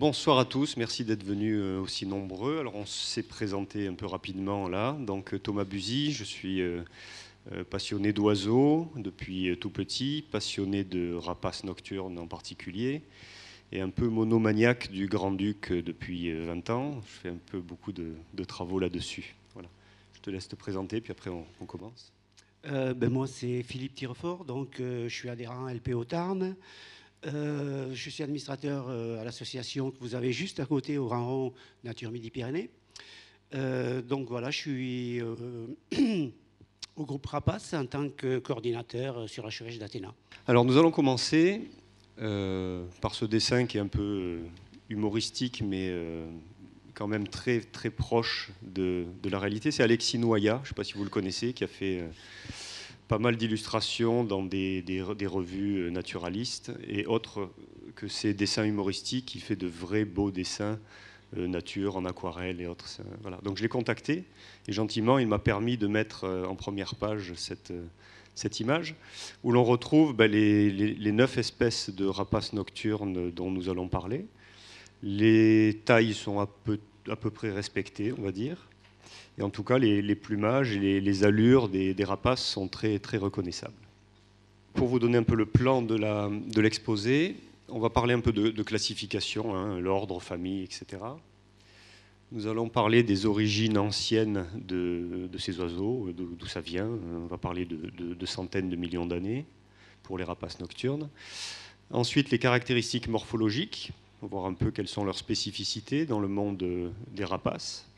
bonsoir à tous, merci d'être venus euh, aussi nombreux. Alors on s'est présenté un peu rapidement là. Donc euh, Thomas Buzy, je suis passionné d'oiseaux depuis tout petit, passionné de rapaces nocturnes en particulier, et un peu monomaniaque du Grand-Duc depuis 20 ans. Je fais un peu beaucoup de, travaux là-dessus. Voilà. Je te laisse te présenter, puis après on, commence. ben moi c'est Philippe Tirefort, donc je suis adhérent à LP Tarn. Euh, je suis administrateur euh, à l'association que vous avez juste à côté au Ranron Nature Midi-Pyrénées. Euh, donc voilà, je suis au groupe Rapace en tant que coordinateur sur la chevêche d'Athéna. Alors nous allons commencer par ce dessin qui est un peu humoristique, mais quand même très, très proche de, de la réalité. C'est Alexis Noya, je ne sais pas si vous le connaissez, qui a fait pas mal d'illustrations dans des, des, revues euh, naturalistes et autres que ces dessins humoristiques. Il fait de vrais beaux dessins euh, nature en aquarelle et autres. Voilà. Donc je l'ai contacté et gentiment il m'a permis de mettre euh, en première page cette, cette image où l'on retrouve ben, les, les, neuf espèces de rapaces nocturnes dont nous allons parler. Les tailles sont à peu, à peu près respectées, on va dire. En tout cas, les, plumages et les, allures des, rapaces sont très, reconnaissables. Pour vous donner un peu le plan de l'exposé, on va parler un peu de, classification, hein, l'ordre, famille, etc. Nous allons parler des origines anciennes de, ces oiseaux, d'où ça vient. On va parler de, centaines de millions d'années pour les rapaces nocturnes. Ensuite, les caractéristiques morphologiques, on va voir un peu quelles sont leurs spécificités dans le monde des rapaces.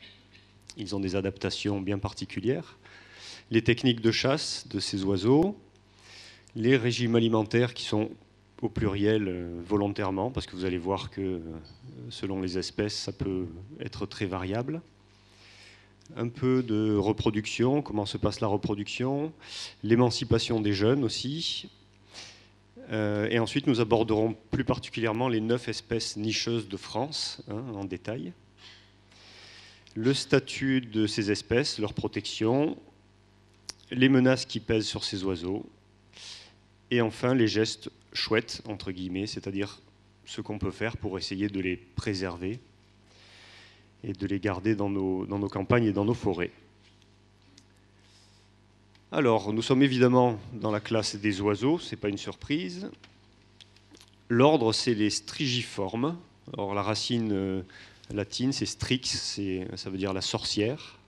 Ils ont des adaptations bien particulières. Les techniques de chasse de ces oiseaux, les régimes alimentaires qui sont au pluriel euh, volontairement, parce que vous allez voir que euh, selon les espèces, ça peut être très variable. Un peu de reproduction, comment se passe la reproduction, l'émancipation des jeunes aussi. Euh, et ensuite, nous aborderons plus particulièrement les neuf espèces nicheuses de France hein, en détail le statut de ces espèces, leur protection, les menaces qui pèsent sur ces oiseaux, et enfin les gestes chouettes, entre guillemets, c'est-à-dire ce qu'on peut faire pour essayer de les préserver et de les garder dans nos, dans nos campagnes et dans nos forêts. Alors, nous sommes évidemment dans la classe des oiseaux, ce n'est pas une surprise. L'ordre, c'est les strigiformes. Alors, la racine euh, latine, c'est strix, ça veut dire la sorcière.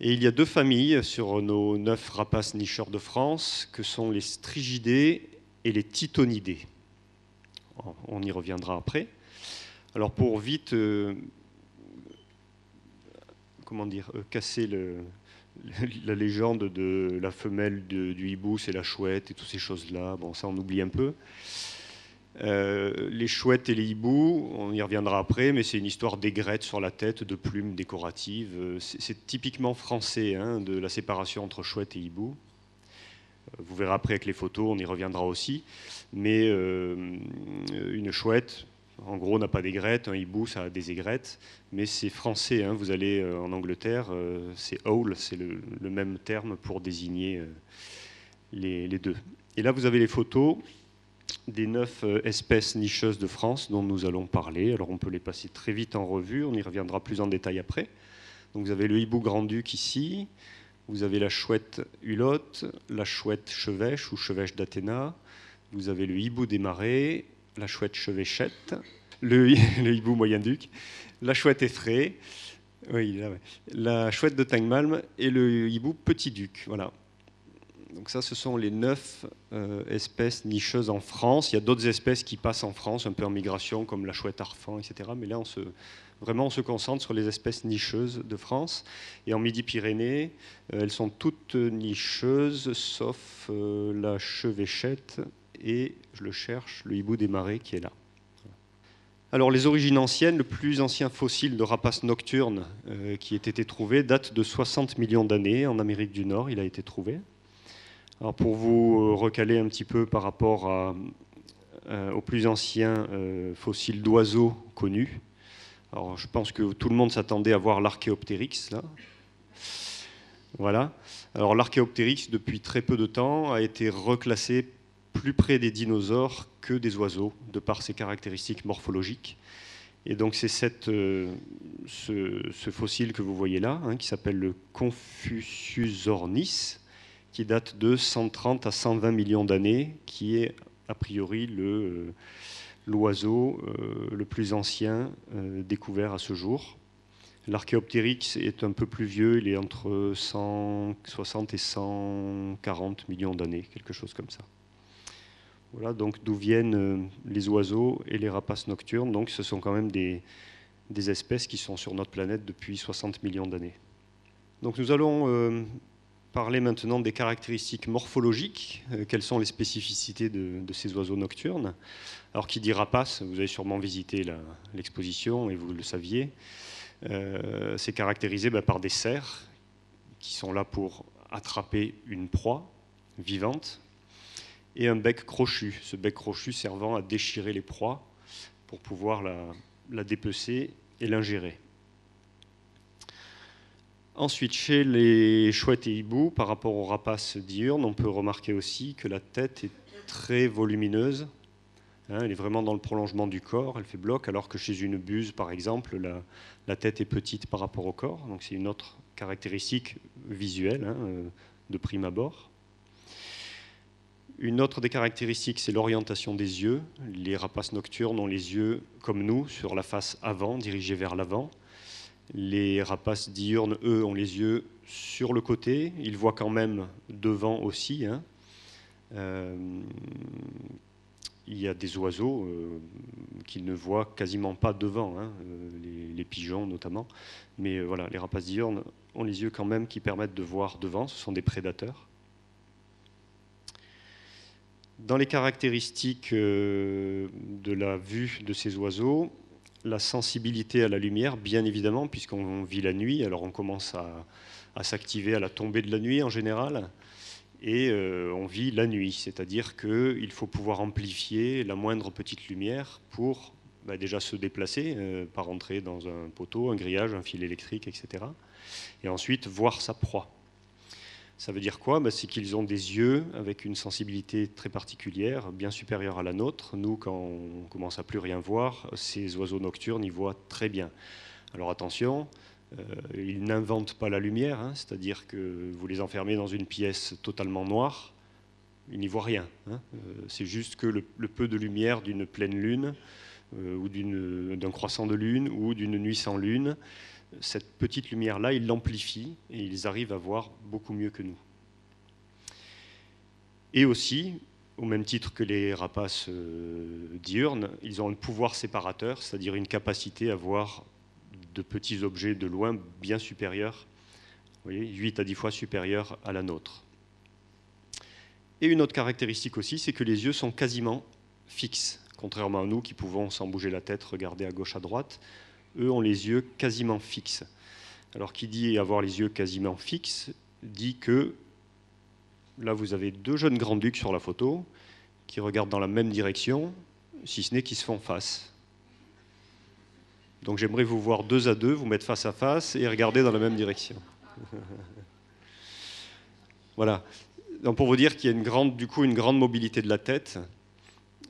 Et il y a deux familles sur nos neuf rapaces nicheurs de France, que sont les strigidés et les titonidés. On y reviendra après. Alors pour vite, euh, comment dire, euh, casser la légende de la femelle du hibou, c'est la chouette et toutes ces choses-là, bon ça on oublie un peu. Euh, les chouettes et les hiboux, on y reviendra après, mais c'est une histoire d'aigrettes sur la tête, de plumes décoratives. Euh, c'est typiquement français, hein, de la séparation entre chouette et hibou. Euh, vous verrez après avec les photos, on y reviendra aussi. Mais une chouette, en gros, n'a pas d'aigrettes, un hibou, ça a des aigrettes. Mais c'est français, hein. vous allez en Angleterre, c'est owl, c'est le, même terme pour désigner les, les deux. Et là, vous avez les photos des neuf euh, espèces nicheuses de France dont nous allons parler. Alors on peut les passer très vite en revue, on y reviendra plus en détail après. Donc vous avez le hibou grand-duc ici, vous avez la chouette hulotte, la chouette chevêche ou chevêche d'Athéna, vous avez le hibou des marais, la chouette chevêchette, le, hibou moyen-duc, la chouette effraie, la chouette de Tangmalm et le hibou petit-duc. Voilà. Donc ça, ce sont les neuf euh, espèces nicheuses en France. Il y a d'autres espèces qui passent en France, un peu en migration, comme la chouette arfan, etc. Mais là, vraiment, on se concentre sur les espèces nicheuses de France. Et en Midi-Pyrénées, euh, elles sont toutes nicheuses, sauf euh, la chevêchette et, je le cherche, le hibou des marais qui est là. Alors les origines anciennes, le plus ancien fossile de rapace nocturne qui ait été trouvé date de 60 millions d'années en Amérique du Nord. Il a été trouvé. Alors pour vous euh, recaler un petit peu par rapport euh, aux plus anciens euh, fossiles d'oiseaux connus, alors je pense que tout le monde s'attendait à voir l'archéoptérix là. Voilà. Alors l'archéoptérix, depuis très peu de temps, a été reclassé plus près des dinosaures que des oiseaux, de par ses caractéristiques morphologiques. Et donc c'est euh, ce, fossile que vous voyez là, hein, qui s'appelle le Confuciusornis, qui date de 130 à 120 millions d'années, qui est a priori euh, l'oiseau euh, le plus ancien découvert à ce jour. L'archéoptérix est un peu plus vieux, il est entre 160 et 140 millions d'années, quelque chose comme ça. Voilà donc d'où viennent euh, les oiseaux et les rapaces nocturnes. Donc ce sont quand même des, espèces qui sont sur notre planète depuis 60 millions d'années. Donc nous allons euh, parler maintenant des caractéristiques morphologiques. Euh, quelles sont les spécificités de, ces oiseaux nocturnes Alors qui dit rapace, vous avez sûrement visité l'exposition et vous le saviez. C'est caractérisé bah, par des cerfs qui sont là pour attraper une proie vivante et un bec crochu, ce bec crochu servant à déchirer les proies pour pouvoir la, dépecer et l'ingérer. Ensuite, chez les chouettes et hiboux, par rapport aux rapaces diurnes, on peut remarquer aussi que la tête est très volumineuse. Hein, elle est vraiment dans le prolongement du corps, elle fait bloc, alors que chez une buse, par exemple, la, tête est petite par rapport au corps. Donc c'est une autre caractéristique visuelle hein, euh, de prime abord. Une autre des caractéristiques, c'est l'orientation des yeux. Les rapaces nocturnes ont les yeux, comme nous, sur la face avant, dirigés vers l'avant. Les rapaces diurnes, eux, ont les yeux sur le côté. Ils voient quand même devant aussi. Hein. Euh, il y a des oiseaux euh, qui ne voient quasiment pas devant, hein, euh, les, pigeons notamment. Mais voilà, les rapaces diurnes ont les yeux quand même qui permettent de voir devant. Ce sont des prédateurs. Dans les caractéristiques euh, de la vue de ces oiseaux, la sensibilité à la lumière, bien évidemment, puisqu'on vit la nuit, alors on commence à, s'activer à la tombée de la nuit en général, et euh, on vit la nuit, c'est-à-dire qu'il faut pouvoir amplifier la moindre petite lumière pour bah, déjà se déplacer, euh, par entrer dans un poteau, un grillage, un fil électrique, etc. Et ensuite voir sa proie. Ça veut dire quoi? Bah, C'est qu'ils ont des yeux avec une sensibilité très particulière, bien supérieure à la nôtre. Nous, quand on commence à plus rien voir, ces oiseaux nocturnes, ils voient très bien. Alors attention, euh, ils n'inventent pas la lumière, hein, c'est-à-dire que vous les enfermez dans une pièce totalement noire, ils n'y voient rien. Hein. Euh, c'est juste que le, peu de lumière d'une pleine lune, euh, ou d'un croissant de lune, ou d'une nuit sans lune, cette petite lumière-là, ils l'amplifient et ils arrivent à voir beaucoup mieux que nous. Et aussi, au même titre que les rapaces euh, diurnes, ils ont un pouvoir séparateur, c'est-à-dire une capacité à voir de petits objets de loin bien supérieurs, vous voyez, 8 à 10 fois supérieurs à la nôtre. Et une autre caractéristique aussi, c'est que les yeux sont quasiment fixes, contrairement à nous qui pouvons, sans bouger la tête, regarder à gauche, à droite eux ont les yeux quasiment fixes. Alors qui dit avoir les yeux quasiment fixes dit que là vous avez deux jeunes grands-ducs sur la photo qui regardent dans la même direction, si ce n'est qu'ils se font face. Donc j'aimerais vous voir deux à deux, vous mettre face à face et regarder dans la même direction. voilà. Donc pour vous dire qu'il y a une grande, du coup une grande mobilité de la tête.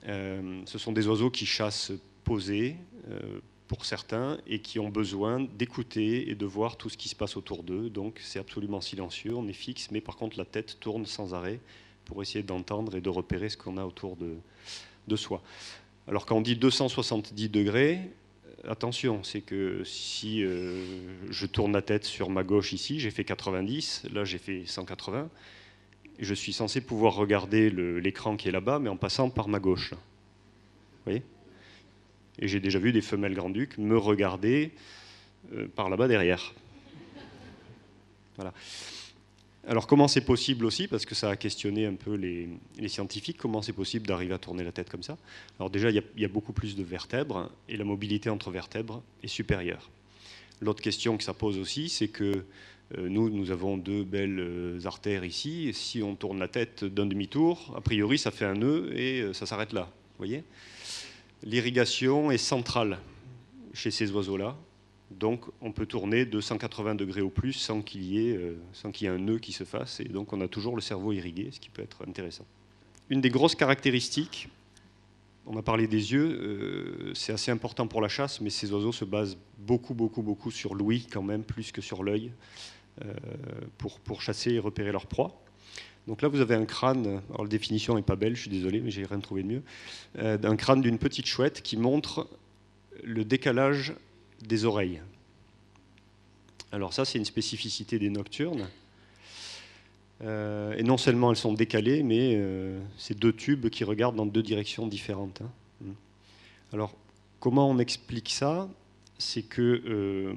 Euh, ce sont des oiseaux qui chassent posés, euh, pour certains et qui ont besoin d'écouter et de voir tout ce qui se passe autour d'eux. Donc c'est absolument silencieux, on est fixe, mais par contre la tête tourne sans arrêt pour essayer d'entendre et de repérer ce qu'on a autour de, de soi. Alors quand on dit 270 degrés, euh, attention, c'est que si euh, je tourne la tête sur ma gauche ici, j'ai fait 90, là j'ai fait 180, et je suis censé pouvoir regarder l'écran qui est là-bas, mais en passant par ma gauche. Vous voyez? Et j'ai déjà vu des femelles grand-ducs me regarder euh, par là-bas derrière. Voilà. Alors comment c'est possible aussi, parce que ça a questionné un peu les, scientifiques, comment c'est possible d'arriver à tourner la tête comme ça? Alors déjà, il y, a beaucoup plus de vertèbres, et la mobilité entre vertèbres est supérieure. L'autre question que ça pose aussi, c'est que euh, nous, nous avons deux belles euh, artères ici, et si on tourne la tête d'un demi-tour, a priori, ça fait un nœud, et ça s'arrête là. Vous voyez? L'irrigation est centrale chez ces oiseaux-là. Donc on peut tourner de 180 degrés au plus sans qu'il y, ait, euh, y ait un nœud qui se fasse. Et donc on a toujours le cerveau irrigué, ce qui peut être intéressant. une des grosses caractéristiques, on a parlé des yeux, euh, c'est assez important pour la chasse, mais ces oiseaux se basent beaucoup, beaucoup, beaucoup sur l'ouïe quand même, plus que sur l'œil, euh, pour, pour chasser et repérer leur proie. Donc là, vous avez un crâne, alors la définition n'est pas belle, je suis désolé, mais j'ai rien trouvé de mieux, euh, d'un crâne d'une petite chouette qui montre le décalage des oreilles. Alors ça, c'est une spécificité des nocturnes. Euh, et non seulement elles sont décalées, mais euh, c'est deux tubes qui regardent dans deux directions différentes. hein. Mm. Alors, comment on explique ça? C'est que euh,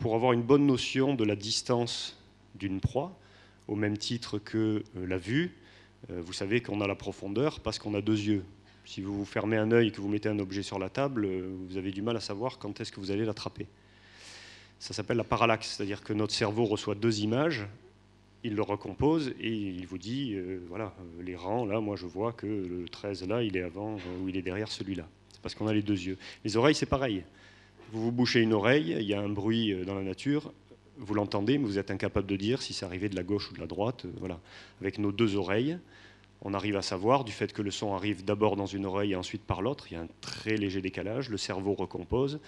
pour avoir une bonne notion de la distance d'une proie, au même titre que euh, la vue, euh, vous savez qu'on a la profondeur parce qu'on a deux yeux. Si vous fermez un œil et que vous mettez un objet sur la table, euh, vous avez du mal à savoir quand est-ce que vous allez l'attraper. Ça s'appelle la parallaxe, c'est-à-dire que notre cerveau reçoit deux images, il le recompose et il vous dit, voilà, les rangs, là, moi je vois que le 13 là, il est avant ou il est derrière celui-là. C'est parce qu'on a les deux yeux. Les oreilles, c'est pareil. Vous vous bouchez une oreille, il y a un bruit dans la nature, vous l'entendez, mais vous êtes incapable de dire si c'est arrivé de la gauche ou de la droite. euh, Voilà. Avec nos deux oreilles, on arrive à savoir, du fait que le son arrive d'abord dans une oreille et ensuite par l'autre, il y a un très léger décalage, le cerveau recompose,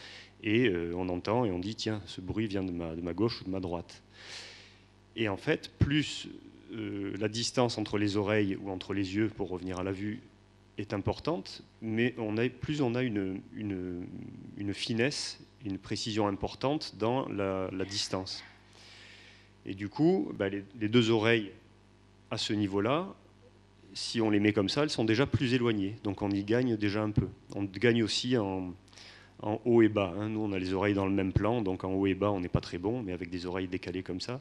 et euh, on entend et on dit, tiens, ce bruit vient de ma, gauche ou de ma droite. Et en fait, plus euh, la distance entre les oreilles ou entre les yeux, pour revenir à la vue, est importante, mais plus on a une finesse, une précision importante dans la, distance. Et du coup, bah, les, deux oreilles à ce niveau-là, si on les met comme ça, elles sont déjà plus éloignées. Donc on y gagne déjà un peu. On gagne aussi en, en haut et bas. hein. Nous, on a les oreilles dans le même plan, donc en haut et bas, on n'est pas très bon, mais avec des oreilles décalées comme ça,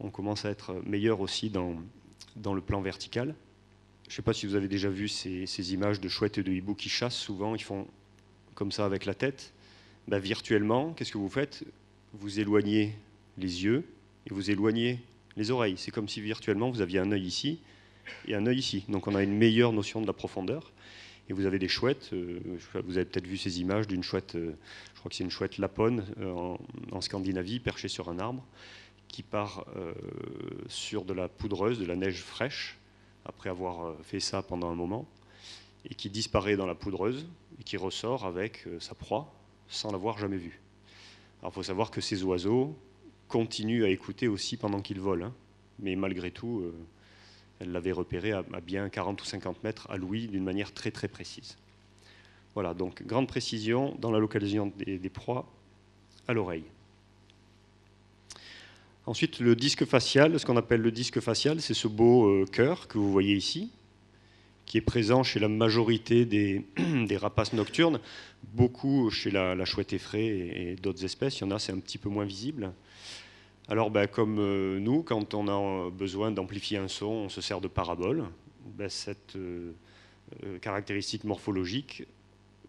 on commence à être meilleur aussi dans, dans le plan vertical. Je ne sais pas si vous avez déjà vu ces, ces images de chouettes et de hiboux qui chassent. Souvent, ils font comme ça avec la tête. Bah, virtuellement, qu'est-ce que vous faites? Vous éloignez les yeux et vous éloignez les oreilles. C'est comme si virtuellement vous aviez un œil ici et un œil ici. Donc on a une meilleure notion de la profondeur. Et vous avez des chouettes, euh, vous avez peut-être vu ces images d'une chouette, euh, je crois que c'est une chouette lapone euh, en, Scandinavie, perchée sur un arbre, qui part sur de la poudreuse, de la neige fraîche, après avoir fait ça pendant un moment, et qui disparaît dans la poudreuse, et qui ressort avec sa proie, sans l'avoir jamais. Alors il faut savoir que ces oiseaux continuent à écouter aussi pendant qu'ils volent, hein. mais malgré tout, euh, elle l'avait repéré à, bien 40 ou 50 mètres à l'ouïe d'une manière très très précise. Voilà, donc grande précision dans la localisation des, proies à l'oreille. Ensuite, le disque facial, ce qu'on appelle le disque facial, c'est ce beau euh, cœur que vous voyez ici, qui est présent chez la majorité des rapaces nocturnes, beaucoup chez la, chouette effraie et, d'autres espèces. Il y en a, c'est un petit peu moins visible. Alors, ben, comme euh, nous, quand on a besoin d'amplifier un son, on se sert de parabole. Ben, cette euh, euh, caractéristique morphologique,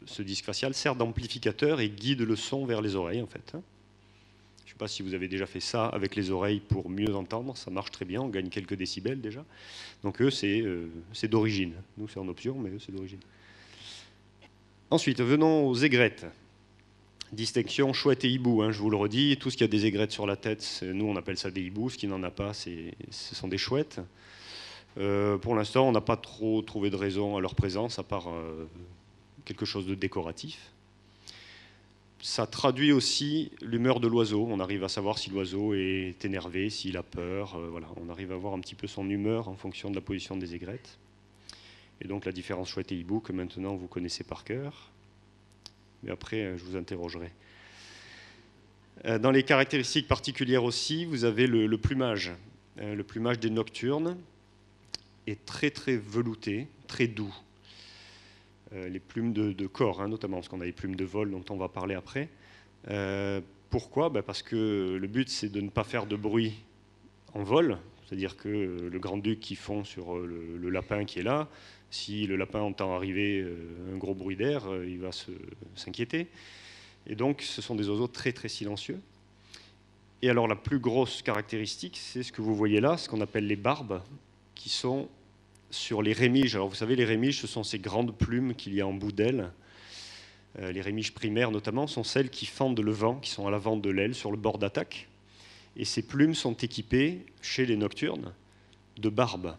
ce disque facial sert d'amplificateur et guide le son vers les oreilles, en fait. Je ne sais pas si vous avez déjà fait ça avec les oreilles pour mieux entendre. Ça marche très bien, on gagne quelques décibels déjà. Donc eux, c'est c'est d'origine. Nous, c'est en option, mais eux, c'est d'origine. Ensuite, venons aux aigrettes. Distinction chouette et hibou, hein, je vous le redis. Tout ce qui a des aigrettes sur la tête, nous, on appelle ça des hiboux. Ce qui n'en a pas, ce sont des chouettes. Euh, pour l'instant, on n'a pas trop trouvé de raison à leur présence, à part euh, quelque chose de décoratif ça traduit aussi l'humeur de l'oiseau. On arrive à savoir si l'oiseau est énervé, s'il a peur. euh, voilà, on arrive à voir un petit peu son humeur en fonction de la position des aigrettes. Et donc la différence chouette et hibou que maintenant vous connaissez par cœur. Mais après, euh, je vous interrogerai. Euh, Dans les caractéristiques particulières aussi, vous avez le, plumage. Euh, Le plumage des nocturnes est très très velouté, très doux. Les plumes de, corps, hein, notamment, parce qu'on a les plumes de vol dont on va parler après. Pourquoi? Ben Parce que le but, c'est de ne pas faire de bruit en vol, c'est-à-dire que le grand-duc qui fond sur le lapin qui est là, si le lapin entend arriver euh, un gros bruit d'air, euh, il va s'inquiéter. Et donc, ce sont des oiseaux très très silencieux. Et alors, la plus grosse caractéristique, c'est ce que vous voyez là, ce qu'on appelle les barbes, qui sont sur les rémiges. Alors vous savez, les rémiges, ce sont ces grandes plumes qu'il y a en bout d'aile. Euh, les rémiges primaires notamment sont celles qui fendent le vent, qui sont à l'avant de l'aile, sur le bord d'attaque. Et ces plumes sont équipées, chez les nocturnes, de barbes.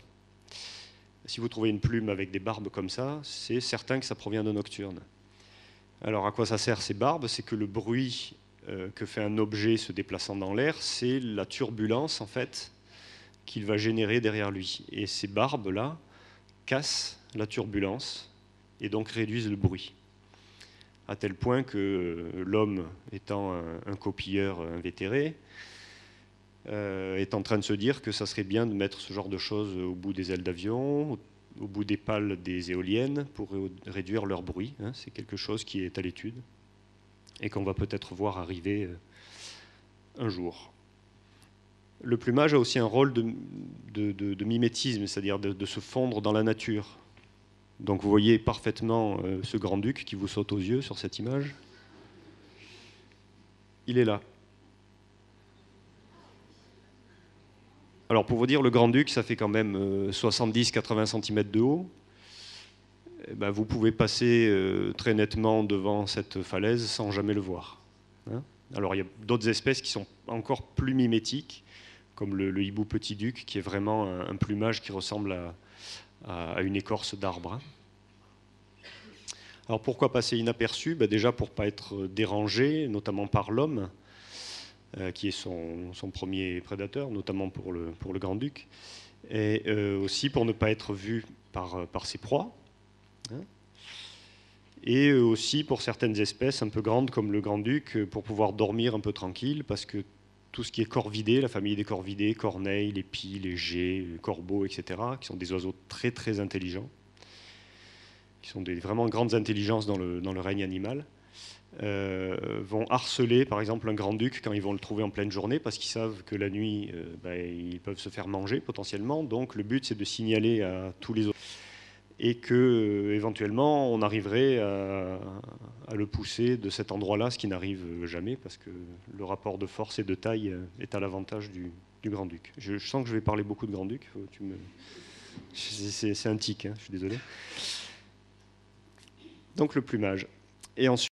Si vous trouvez une plume avec des barbes comme ça, c'est certain que ça provient de nocturne. Alors à quoi ça sert ces barbes? C'est que le bruit euh, que fait un objet se déplaçant dans l'air, c'est la turbulence en fait qu'il va générer derrière lui. Et ces barbes-là cassent la turbulence et donc réduisent le bruit. À tel point que euh, l'homme, étant un, copieur invétéré, euh, est en train de se dire que ça serait bien de mettre ce genre de choses au bout des ailes d'avion, au bout des pales des éoliennes pour réduire leur bruit. Hein. C'est quelque chose qui est à l'étude et qu'on va peut-être voir arriver euh, un jour. Le plumage a aussi un rôle de, mimétisme, c'est-à-dire de, se fondre dans la nature. Donc vous voyez parfaitement euh, ce grand-duc qui vous saute aux yeux sur cette image. Il est là. Alors pour vous dire, le Grand-Duc, ça fait quand même 70-80 euh, cm de haut. Eh ben, vous pouvez passer euh, très nettement devant cette falaise sans jamais le voir. Hein. Alors il y a d'autres espèces qui sont encore plus mimétiques, comme le, hibou petit duc, qui est vraiment un, plumage qui ressemble à, une écorce d'arbre. Hein. Alors pourquoi passer inaperçu? Ben, Déjà pour ne pas être dérangé, notamment par l'homme. Euh, qui est son, premier prédateur, notamment pour le, grand-duc, et euh, aussi pour ne pas être vu par, par ses proies, hein. et aussi pour certaines espèces un peu grandes comme le grand-duc, pour pouvoir dormir un peu tranquille, parce que tout ce qui est corvidé, la famille des corvidés, corneilles, les pies, les geais, les corbeaux, etc., qui sont des oiseaux très très intelligents, qui sont des vraiment grandes intelligences dans le règne animal, euh, vont harceler par exemple un grand-duc quand ils vont le trouver en pleine journée parce qu'ils savent que la nuit euh, bah, ils peuvent se faire manger potentiellement. Donc le but c'est de signaler à tous les autres et que euh, éventuellement on arriverait à, le pousser de cet endroit-là, ce qui n'arrive jamais parce que le rapport de force et de taille est à l'avantage du, grand-duc. Je, sens que je vais parler beaucoup de grand-duc. C'est un tic, hein, je suis désolé. Donc le plumage. Et ensuite,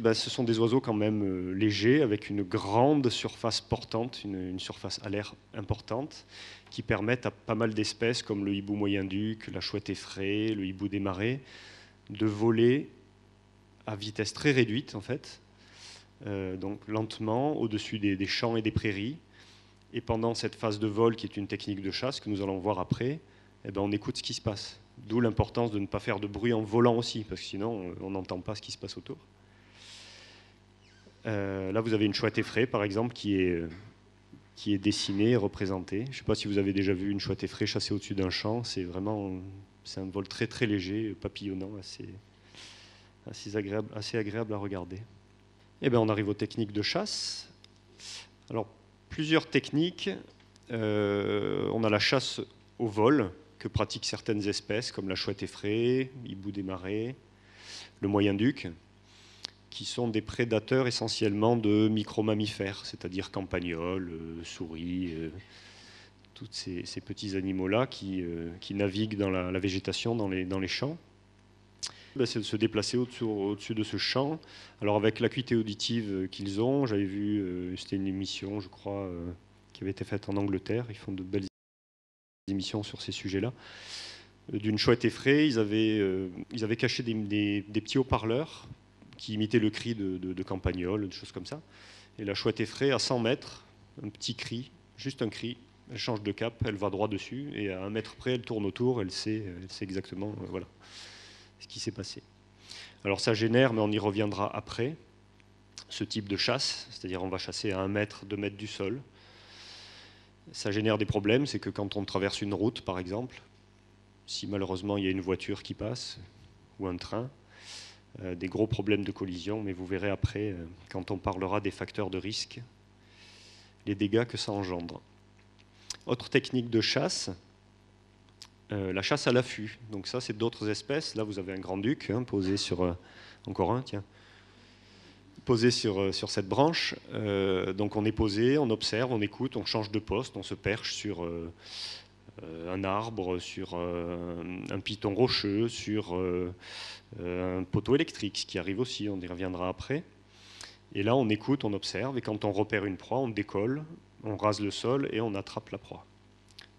Bah, ce sont des oiseaux quand même euh, légers, avec une grande surface portante, une, surface à l'air importante, qui permettent à pas mal d'espèces, comme le hibou moyen-duc, la chouette effraie, le hibou des marais, de voler à vitesse très réduite, en fait, euh, donc lentement, au-dessus des, champs et des prairies. Et pendant cette phase de vol, qui est une technique de chasse que nous allons voir après, eh ben, on écoute ce qui se passe. D'où l'importance de ne pas faire de bruit en volant aussi, parce que sinon on n'entend pas ce qui se passe autour. Euh, là, vous avez une chouette effraie, par exemple, qui est, qui est dessinée et représentée. Je ne sais pas si vous avez déjà vu une chouette effraie chasser au-dessus d'un champ. C'est vraiment c'est un vol très très léger, papillonnant, assez, assez, agréable, assez agréable à regarder. Et eh bien, on arrive aux techniques de chasse. Alors, plusieurs techniques. Euh, on a la chasse au vol que pratiquent certaines espèces, comme la chouette effraie, hibou des marais, le moyen-duc qui sont des prédateurs essentiellement de micro-mammifères, c'est-à-dire campagnols, euh, souris, euh, tous ces, petits animaux-là qui, euh, qui, naviguent dans la, végétation, dans les, dans les champs. Ben, c'est de se déplacer au-dessus, de ce champ. Alors avec l'acuité auditive qu'ils ont, j'avais vu, c'était une émission, je crois, qui avait été faite en Angleterre. Ils font de belles émissions sur ces sujets-là. D'une chouette effraie, ils avaient, ils avaient caché des, des petits haut-parleurs qui imitait le cri de, de, de des choses comme ça. Et la chouette effraie à 100 mètres, un petit cri, juste un cri. Elle change de cap, elle va droit dessus, et à un mètre près, elle tourne autour, elle sait, elle sait exactement euh, voilà, ce qui s'est passé. Alors ça génère, mais on y reviendra après, ce type de chasse, c'est-à-dire on va chasser à un mètre, deux mètres du sol. Ça génère des problèmes, c'est que quand on traverse une route, par exemple, si malheureusement il y a une voiture qui passe, ou un train, des gros problèmes de collision, mais vous verrez après, euh, quand on parlera des facteurs de risque, les dégâts que ça engendre. Autre technique de chasse, euh, la chasse à l'affût. Donc ça, c'est d'autres espèces. Là, vous avez un grand-duc hein, posé sur... encore un, tiens. Posé sur, cette branche. donc on est posé, on observe, on écoute, on change de poste, on se perche sur euh, un arbre, sur euh, un piton rocheux, sur euh, un poteau électrique, ce qui arrive aussi, on y reviendra après. Et là, on écoute, on observe, et quand on repère une proie, on décolle, on rase le sol et on attrape la proie.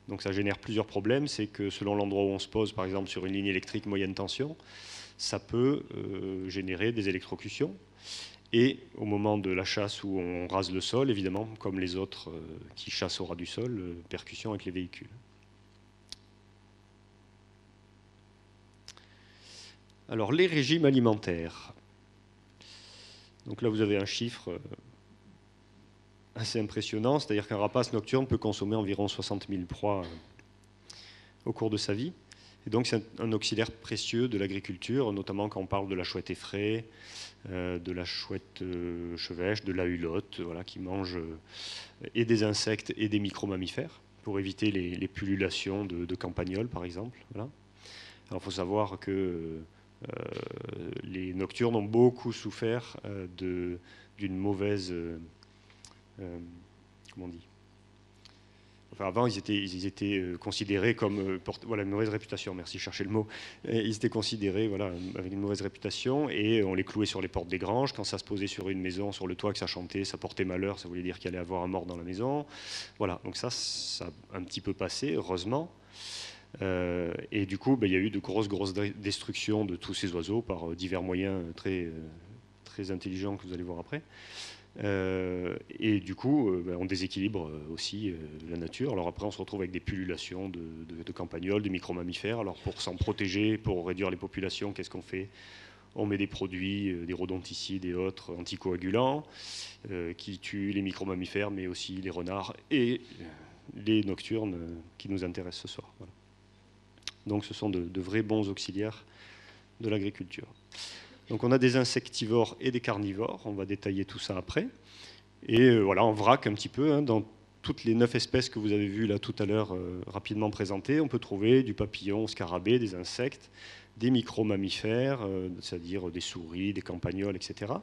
Donc ça génère plusieurs problèmes. C'est que selon l'endroit où on se pose, par exemple sur une ligne électrique moyenne tension, ça peut euh, générer des électrocutions. Et au moment de la chasse où on rase le sol, évidemment, comme les autres euh, qui chassent au ras du sol, euh, percussion avec les véhicules. Alors les régimes alimentaires. Donc là vous avez un chiffre assez impressionnant, c'est-à-dire qu'un rapace nocturne peut consommer environ 60 000 proies au cours de sa vie. Et donc c'est un auxiliaire précieux de l'agriculture, notamment quand on parle de la chouette effraie, euh, de la chouette euh, chevêche, de la hulotte, voilà, qui mange euh, et des insectes et des micro-mammifères pour éviter les, pullulations de, campagnols, par exemple. Alors il faut savoir que les nocturnes ont beaucoup souffert d'une mauvaise comment on dit? Avant, ils étaient, ils étaient euh, considérés comme euh, voilà une mauvaise réputation. Merci, chercher le mot. ils étaient considérés voilà avec une mauvaise réputation et on les clouait sur les portes des granges. Quand ça se posait sur une maison, sur le toit, que ça chantait, ça portait malheur. Ça voulait dire qu'il allait avoir un mort dans la maison. Voilà. Donc ça, ça a un petit peu passé, heureusement. Euh, et du coup, ben, il y a eu de grosses, grosses destructions de tous ces oiseaux par divers moyens très, très intelligents que vous allez voir après. Euh, et du coup, euh, ben, on déséquilibre euh, aussi la nature. Alors après, on se retrouve avec des pullulations de, de, campagnols, de micro-mammifères. Alors pour s'en protéger, pour réduire les populations, qu'est-ce qu'on fait? On met des produits, des rodonticides et autres anticoagulants qui tuent les micro-mammifères, mais aussi les renards et les nocturnes qui nous intéressent ce soir. Donc ce sont de, vrais bons auxiliaires de l'agriculture. Donc on a des insectivores et des carnivores, on va détailler tout ça après. Et euh, voilà, on vrac un petit peu, hein, dans toutes les neuf espèces que vous avez vues là tout à l'heure euh, rapidement présentées, on peut trouver du papillon, scarabée, des insectes, des micro-mammifères, euh, c'est-à-dire des souris, des campagnols, etc.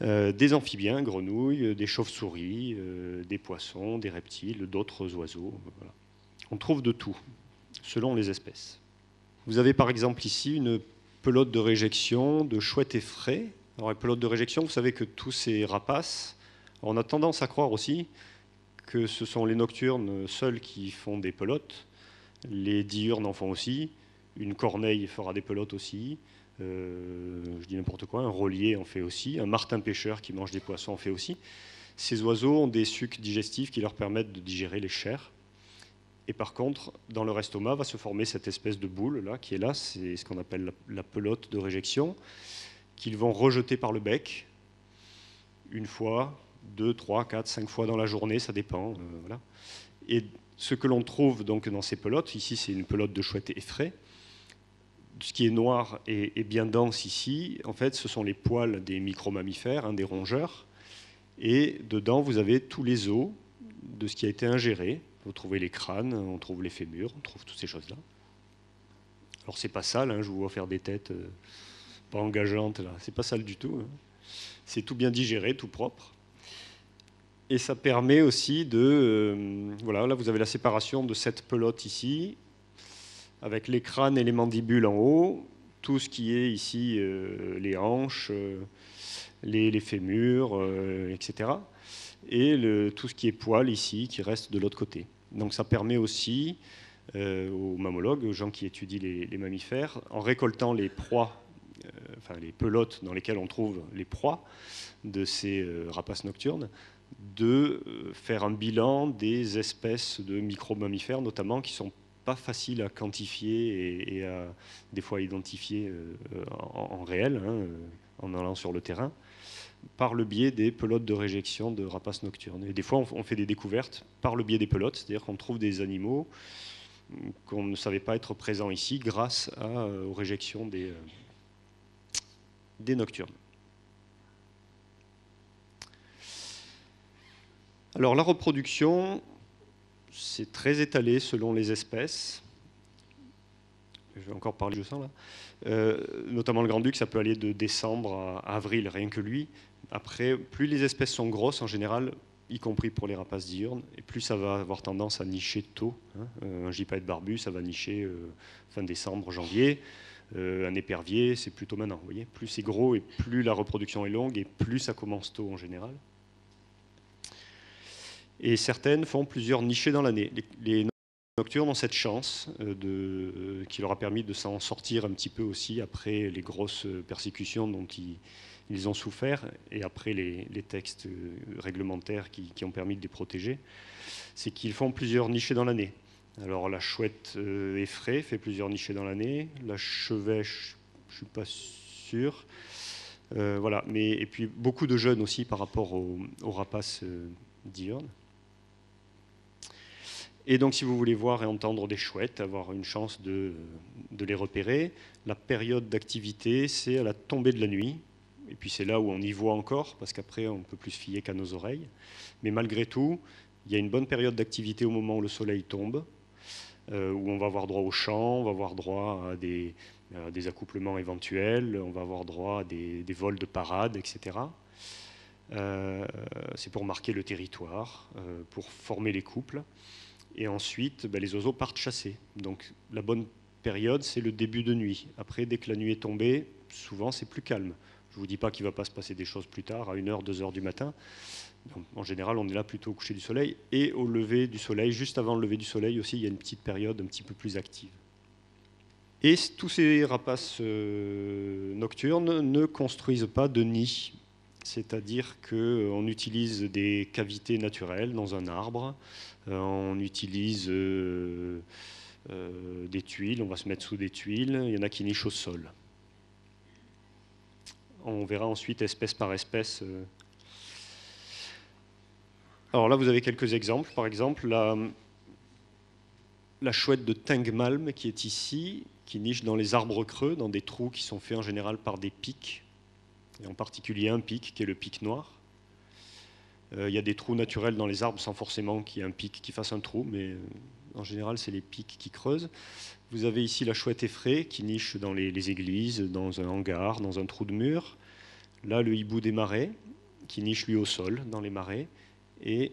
des amphibiens, grenouilles, des chauves-souris, des poissons, des reptiles, d'autres oiseaux. On trouve de tout, selon les espèces. Vous avez par exemple ici une pelote de réjection, de chouette effraie. Alors, les pelotes de réjection, vous savez que tous ces rapaces, on a tendance à croire aussi que ce sont les nocturnes seuls qui font des pelotes. Les diurnes en font aussi. Une corneille fera des pelotes aussi. Euh, je dis n'importe quoi. Un relier en fait aussi. Un martin pêcheur qui mange des poissons en fait aussi. Ces oiseaux ont des sucs digestifs qui leur permettent de digérer les chairs. Et par contre, dans leur estomac va se former cette espèce de boule là, qui est là, c'est ce qu'on appelle la, pelote de réjection, qu'ils vont rejeter par le bec une fois, deux, trois, quatre, cinq fois dans la journée, ça dépend. Euh, Et ce que l'on trouve donc dans ces pelotes, ici c'est une pelote de chouette effraie, ce qui est noir et, bien dense ici, en fait, ce sont les poils des micro-mammifères, hein, des rongeurs. Et dedans, vous avez tous les os de ce qui a été ingéré. Vous trouvez les crânes, on trouve les fémurs, on trouve toutes ces choses-là. Alors c'est pas sale, hein, je vous vois faire des têtes euh, pas engageantes là, c'est pas sale du tout. Hein. C'est tout bien digéré, tout propre. Et ça permet aussi de, euh, voilà, là vous avez la séparation de cette pelote ici, avec les crânes et les mandibules en haut, tout ce qui est ici, euh, les hanches, les, les, fémurs, etc et tout ce qui est poil ici qui reste de l'autre côté. Donc ça permet aussi euh, aux mammologues, aux gens qui étudient les, mammifères, en récoltant les proies, euh, enfin les pelotes dans lesquelles on trouve les proies de ces euh, rapaces nocturnes, de faire un bilan des espèces de micro-mammifères, notamment qui sont pas faciles à quantifier et, à des fois identifier en, réel, hein, en allant sur le terrain par le biais des pelotes de réjection de rapaces nocturnes. Et des fois, on fait des découvertes par le biais des pelotes, c'est-à-dire qu'on trouve des animaux qu'on ne savait pas être présents ici grâce euh, aux réjections des, euh, des nocturnes. Alors la reproduction, c'est très étalé selon les espèces. Je vais encore parler de ça là. Euh, notamment le grand-duc, ça peut aller de décembre à avril, rien que lui. Après, plus les espèces sont grosses en général, y compris pour les rapaces diurnes, et plus ça va avoir tendance à nicher tôt. Hein. Euh, un gypaète barbu, ça va nicher euh, fin décembre, janvier. un épervier, c'est plutôt maintenant. Vous voyez plus c'est gros et plus la reproduction est longue et plus ça commence tôt en général. Et certaines font plusieurs nichées dans l'année. Les, nocturnes ont cette chance de, qui leur a permis de s'en sortir un petit peu aussi après les grosses persécutions dont ils, ont souffert et après les, textes réglementaires qui, ont permis de les protéger. C'est qu'ils font plusieurs nichées dans l'année. Alors la chouette effraie fait plusieurs nichées dans l'année. La chevêche, je ne suis pas sûr. Euh, voilà. Mais, et puis beaucoup de jeunes aussi par rapport aux, rapaces euh, diurnes. Et donc, si vous voulez voir et entendre des chouettes, avoir une chance de, les repérer, la période d'activité, c'est à la tombée de la nuit. Et puis, c'est là où on y voit encore, parce qu'après, on peut plus se fier qu'à nos oreilles. Mais malgré tout, il y a une bonne période d'activité au moment où le soleil tombe, euh, où on va avoir droit au chant, on va avoir droit à des, des accouplements éventuels, on va avoir droit à des, vols de parade, etc. Euh, c'est pour marquer le territoire, euh, pour former les couples. Et ensuite, ben, les oiseaux partent chasser. Donc la bonne période, c'est le début de nuit. Après, dès que la nuit est tombée, souvent c'est plus calme. Je ne vous dis pas qu'il ne va pas se passer des choses plus tard, à 1h, 2h du matin. en général, on est là plutôt au coucher du soleil. Et au lever du soleil, juste avant le lever du soleil aussi, il y a une petite période un petit peu plus active. Et tous ces rapaces euh, nocturnes ne construisent pas de nid. C'est-à-dire qu'on utilise des cavités naturelles dans un arbre, euh, on utilise euh, des tuiles, on va se mettre sous des tuiles, il y en a qui nichent au sol. On verra ensuite espèce par espèce. Alors là, vous avez quelques exemples. Par exemple, la, la chouette de Tengmalm qui est ici, qui niche dans les arbres creux, dans des trous qui sont faits en général par des pics, et en particulier un pic qui est le pic noir. Euh, il y a des trous naturels dans les arbres sans forcément qu'il y ait un pic qui fasse un trou, mais euh, en général c'est les pics qui creusent. Vous avez ici la chouette effraie qui niche dans les, églises, dans un hangar, dans un trou de mur. Là le hibou des marais qui niche lui au sol dans les marais. Et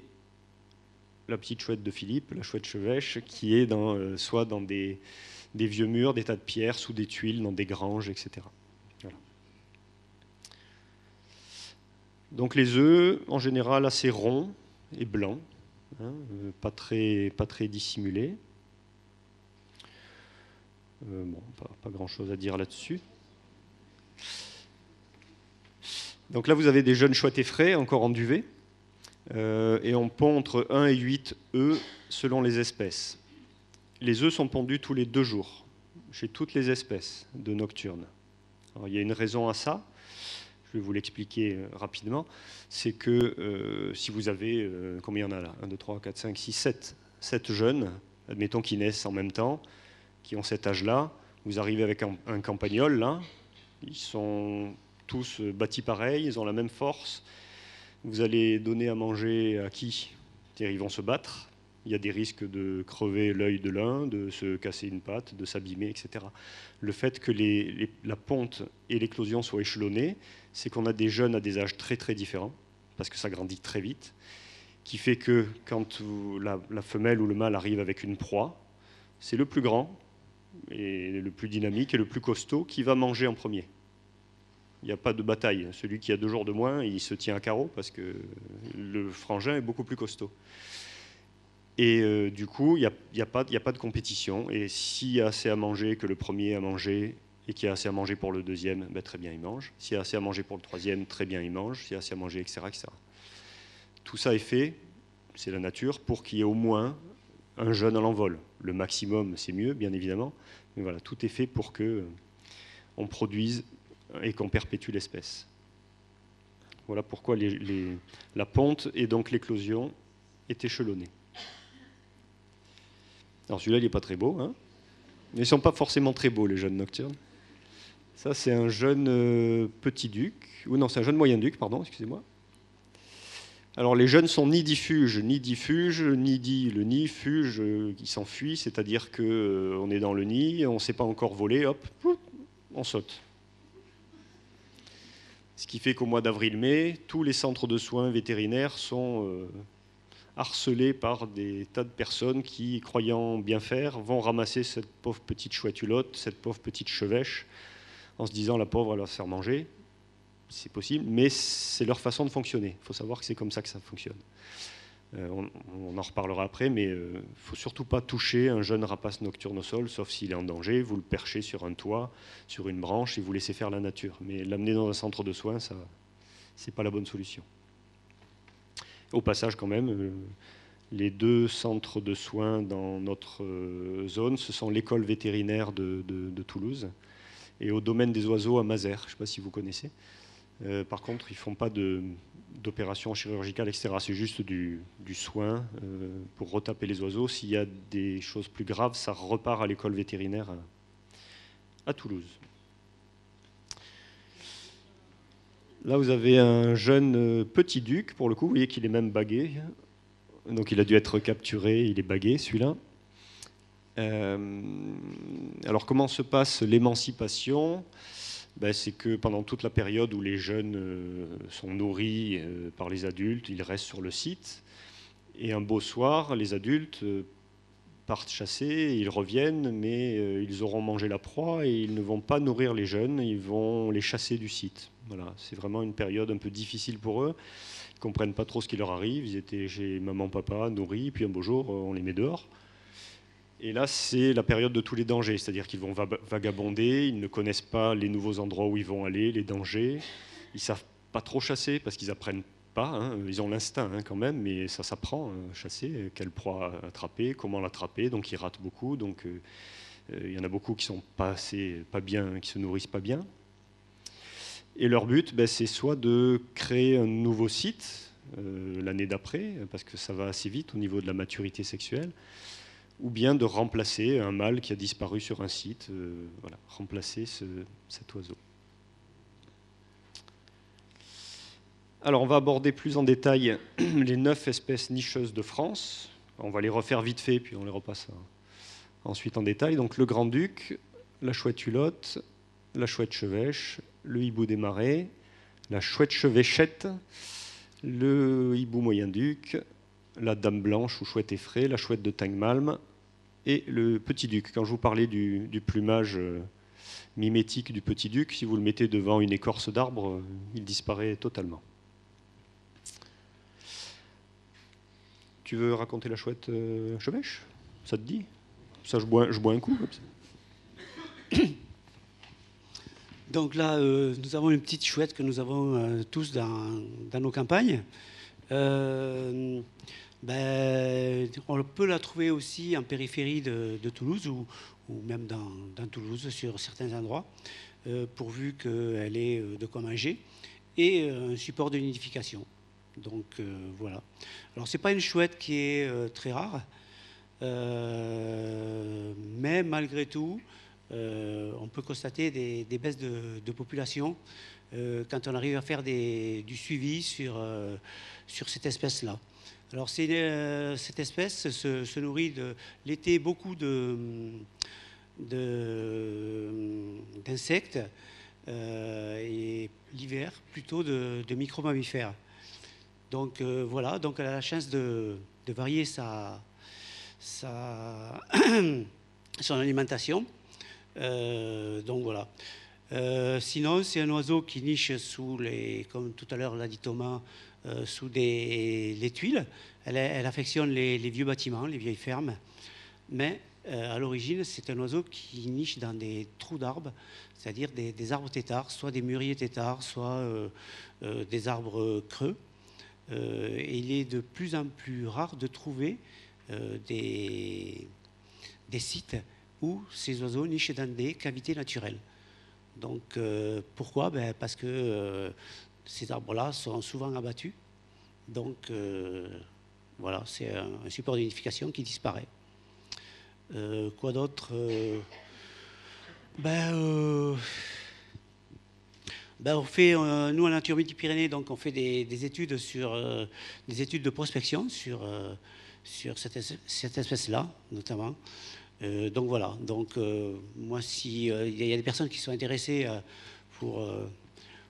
la petite chouette de Philippe, la chouette chevêche, qui est euh, soit dans des vieux murs, des tas de pierres, sous des tuiles, dans des granges, etc. Donc les œufs, en général, assez ronds et blancs, hein, euh, pas, très, dissimulés. Euh, bon, pas, grand-chose à dire là-dessus. Donc là, vous avez des jeunes chouettes frais, encore en duvet, euh, et on pond entre 1 et 8 œufs selon les espèces les œufs sont pondus tous les deux jours chez toutes les espèces de nocturnes. il y a une raison à ça, je vais vous l'expliquer euh, rapidement, c'est que euh, si vous avez, euh, combien il y en a là? 1, 2, 3, 4, 5, 6, 7, 7 jeunes, admettons qui naissent en même temps, qui ont cet âge-là, vous arrivez avec un, un, campagnol, là, ils sont tous bâtis pareil, ils ont la même force, vous allez donner à manger à qui? Ils vont se battre, il y a des risques de crever l'œil de l'un, de se casser une patte, de s'abîmer, etc. Le fait que la ponte et l'éclosion soient échelonnées, c'est qu'on a des jeunes à des âges très très différents, parce que ça grandit très vite, qui fait que quand la, femelle ou le mâle arrive avec une proie, c'est le plus grand et le plus dynamique et le plus costaud qui va manger en premier. Il n'y a pas de bataille. Celui qui a deux jours de moins, il se tient à carreau parce que le frangin est beaucoup plus costaud. Et euh, du coup, il n'y a, pas, a, pas de compétition. Et s'il y a assez à manger, que le premier a mangé, et qu'il y a assez à manger pour le deuxième, ben, très bien, il mange. S'il y a assez à manger pour le troisième, très bien, il mange. S'il y a assez à manger, etc. etc. Tout ça est fait, c'est la nature, pour qu'il y ait au moins un jeune à l'envol. Le maximum, c'est mieux, bien évidemment. Mais voilà, tout est fait pour que euh, on produise et qu'on perpétue l'espèce. Voilà pourquoi la ponte et donc l'éclosion est échelonnée. Alors celui-là, il n'est pas très beau. Hein ils ne sont pas forcément très beaux, les jeunes nocturnes. Ça, c'est un jeune euh, petit duc. Ou non, c'est un jeune moyen duc, pardon, excusez-moi. Alors les jeunes sont ni diffuges, ni diffuges, ni dit le nid, fuge, euh, qui s'enfuit, c'est-à-dire qu'on euh, est dans le nid, on ne sait pas encore voler, hop, on saute. Ce qui fait qu'au mois d'avril-mai, tous les centres de soins vétérinaires sont harcelés par des tas de personnes qui, croyant bien faire, vont ramasser cette pauvre petite chouettulotte, cette pauvre petite chevêche, en se disant la pauvre, elle va se faire manger. C'est possible, mais c'est leur façon de fonctionner. Il faut savoir que c'est comme ça que ça fonctionne. on, en reparlera après, mais il ne faut surtout pas toucher un jeune rapace nocturne au sol, sauf s'il est en danger. Vous le perchez sur un toit, sur une branche, et vous laissez faire la nature. Mais l'amener dans un centre de soins, ça, c'est pas la bonne solution. Au passage, quand même, les deux centres de soins dans notre zone, ce sont l'école vétérinaire de, Toulouse et au domaine des oiseaux à Mazères. Je ne sais pas si vous connaissez. Euh, par contre, ils ne font pas d'opérations chirurgicales, etc. C'est juste du, soin euh, pour retaper les oiseaux. S'il y a des choses plus graves, ça repart à l'école vétérinaire à, Toulouse. Là, vous avez un jeune euh, petit duc, pour le coup, vous voyez qu'il est même bagué. Donc il a dû être capturé, il est bagué, celui-là. Alors comment se passe l'émancipation? Ben, c'est que pendant toute la période où les jeunes euh, sont nourris euh, par les adultes, ils restent sur le site. Et un beau soir, les adultes euh, partent chasser, ils reviennent, mais ils auront mangé la proie et ils ne vont pas nourrir les jeunes, ils vont les chasser du site. Voilà, c'est vraiment une période un peu difficile pour eux. Ils comprennent pas trop ce qui leur arrive. Ils étaient chez maman, papa, nourris, puis un beau jour, on les met dehors. Et là, c'est la période de tous les dangers, c'est-à-dire qu'ils vont vagabonder, ils ne connaissent pas les nouveaux endroits où ils vont aller, les dangers. Ils savent pas trop chasser parce qu'ils apprennent pas. Hein. Ils ont l'instinct hein, quand même, mais ça s'apprend hein, chasser, quelle proie attraper, comment l'attraper. Donc ils ratent beaucoup. Donc euh, euh, il y en a beaucoup qui sont pas assez, pas bien, qui se nourrissent pas bien. Et leur but, ben, c'est soit de créer un nouveau site euh, l'année d'après, parce que ça va assez vite au niveau de la maturité sexuelle ou bien de remplacer un mâle qui a disparu sur un site, euh, voilà, remplacer cet oiseau. Alors on va aborder plus en détail les neuf espèces nicheuses de France. On va les refaire vite fait, puis on les repasse ensuite en détail. Donc le grand-duc, la chouette hulotte, la chouette chevêche, le hibou des marais, la chouette chevêchette, le hibou moyen-duc, la dame blanche ou chouette effraie, la chouette de Tangmalm et le petit duc. Quand je vous parlais du, plumage euh, mimétique du petit duc, si vous le mettez devant une écorce d'arbre, euh, il disparaît totalement. Tu veux raconter la chouette euh, Ça te dit? Ça, je bois, un coup. Donc là, nous avons une petite chouette que nous avons tous dans, nos campagnes ben, on peut la trouver aussi en périphérie de, Toulouse ou, même dans, Toulouse sur certains endroits, euh, pourvu qu'elle ait euh, de quoi manger et euh, un support de nidification. Donc voilà. Alors c'est pas une chouette qui est très rare, mais malgré tout, on peut constater des, baisses de, population quand on arrive à faire du suivi sur, sur cette espèce-là. Alors euh, cette espèce se, nourrit de l'été beaucoup d'insectes euh, et l'hiver plutôt de, micro-mammifères. Donc euh, voilà, donc elle a la chance de, varier sa, son alimentation. donc voilà. sinon, c'est un oiseau qui niche sous les, comme tout à l'heure l'a dit Thomas, euh, sous les tuiles. Elle, affectionne les, vieux bâtiments, les vieilles fermes. Mais euh, à l'origine, c'est un oiseau qui niche dans des trous d'arbres, c'est-à-dire des, arbres têtards, soit des mûriers têtards, soit euh, des arbres creux. et il est de plus en plus rare de trouver des, des, sites où ces oiseaux nichent dans des cavités naturelles. Donc pourquoi? Ben, Parce que ces arbres-là sont souvent abattus. Donc, euh, voilà, c'est un, support d'unification qui disparaît. Euh, quoi d'autre euh, ben, ben, on fait, nous, à Nature Midi-Pyrénées, donc on fait des, études sur des études de prospection sur, sur cette, espèce-là, notamment. donc voilà. Donc moi, s'il y a des personnes qui sont intéressées pour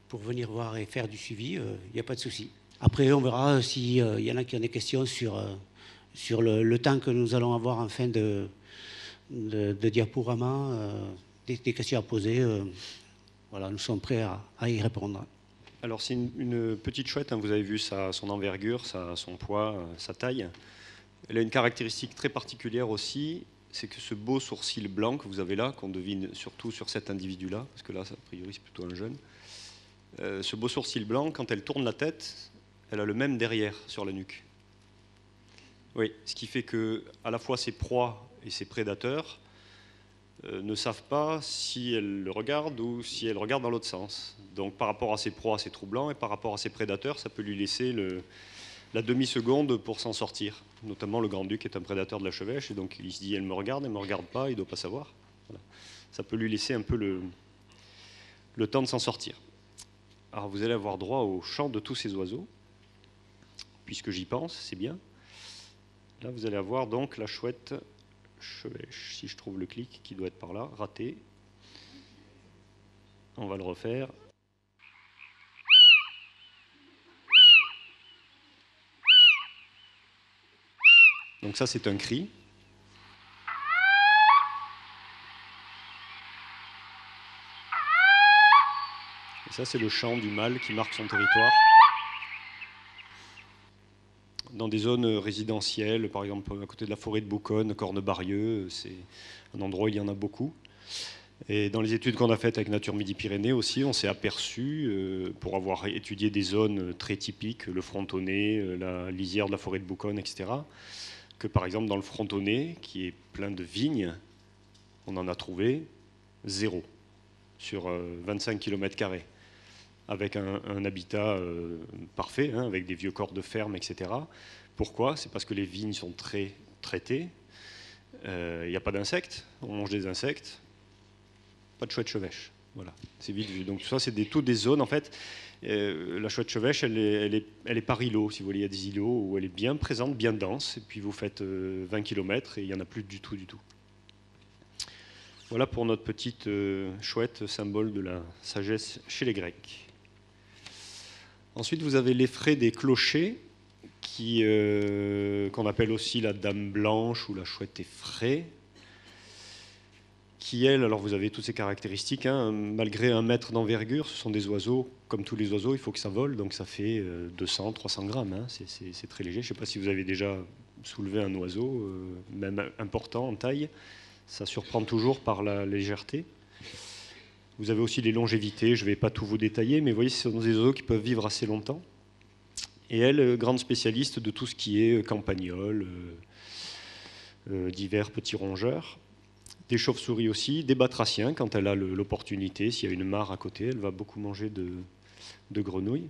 pour venir voir et faire du suivi, il euh, n'y a pas de souci. Après, on verra s'il euh, y en a qui ont des questions sur, euh, sur le, temps que nous allons avoir en fin de, de, diaporama, des, questions à poser. voilà, nous sommes prêts à, y répondre. Alors c'est une, petite chouette, hein. vous avez vu sa, son envergure, son poids, euh, sa taille. Elle a une caractéristique très particulière aussi, c'est que ce beau sourcil blanc que vous avez là, qu'on devine surtout sur cet individu-là, parce que là, a priori, c'est plutôt un jeune, euh, ce beau sourcil blanc, quand elle tourne la tête, elle a le même derrière sur la nuque. Oui, ce qui fait que à la fois ses proies et ses prédateurs euh, ne savent pas si elle le regarde ou si elle regarde dans l'autre sens. Donc par rapport à ses proies, c'est troublant, et par rapport à ses prédateurs, ça peut lui laisser la demi-seconde pour s'en sortir. Notamment le grand-duc est un prédateur de la chevêche, et donc il se dit, elle me regarde, elle ne me regarde pas, il ne doit pas savoir. Ça peut lui laisser un peu le, le temps de s'en sortir. Alors vous allez avoir droit au chant de tous ces oiseaux, puisque j'y pense, c'est bien. Là, vous allez avoir donc la chouette chevêche, si je trouve le clic qui doit être par là, raté. On va le refaire. Donc ça, c'est un cri. Ça, c'est le chant du mâle qui marque son territoire dans des zones résidentielles, par exemple à côté de la forêt de Bouconne, Cornebarieux, c'est un endroit où il y en a beaucoup. Et dans les études qu'on a faites avec Nature Midi-Pyrénées aussi, on s'est aperçu, euh, pour avoir étudié des zones très typiques, le frontonnet, euh, la lisière de la forêt de Bouconne, etc., que par exemple dans le frontonnet, qui est plein de vignes, on en a trouvé zéro sur 25 euh, km avec un, habitat euh, parfait, hein, avec des vieux corps de ferme, etc. Pourquoi? C'est parce que les vignes sont très traitées. Euh, il n'y a pas d'insectes, on mange des insectes, pas de chouette chevêche. Voilà, c'est vite vu. Donc tout ça, c'est des, toutes des zones en fait. Euh, la chouette chevêche, elle est, elle, est, par îlot, si vous voulez. Il y a des îlots où elle est bien présente, bien dense, et puis vous faites 20 km et il n'y en a plus du tout, du tout. Voilà pour notre petite chouette symbole de la sagesse chez les Grecs. Ensuite, vous avez l'effraie des clochers, euh, qu'on appelle aussi la dame blanche ou la chouette effraie, qui, elle, alors vous avez toutes ces caractéristiques, hein, malgré un mètre d'envergure, ce sont des oiseaux, comme tous les oiseaux, il faut que ça vole, donc ça fait 200, euh, 300 grammes, hein, c'est très léger. Je ne sais pas si vous avez déjà soulevé un oiseau, euh, même important en taille, ça surprend toujours par la légèreté. Vous avez aussi les longévités, je ne vais pas tout vous détailler, mais vous voyez, ce sont des oiseaux qui peuvent vivre assez longtemps. Et elle, euh, grande spécialiste de tout ce qui est euh, campagnol, euh, divers petits rongeurs. Des chauves-souris aussi, des batraciens quand elle a l'opportunité, s'il y a une mare à côté, elle va beaucoup manger de, grenouilles.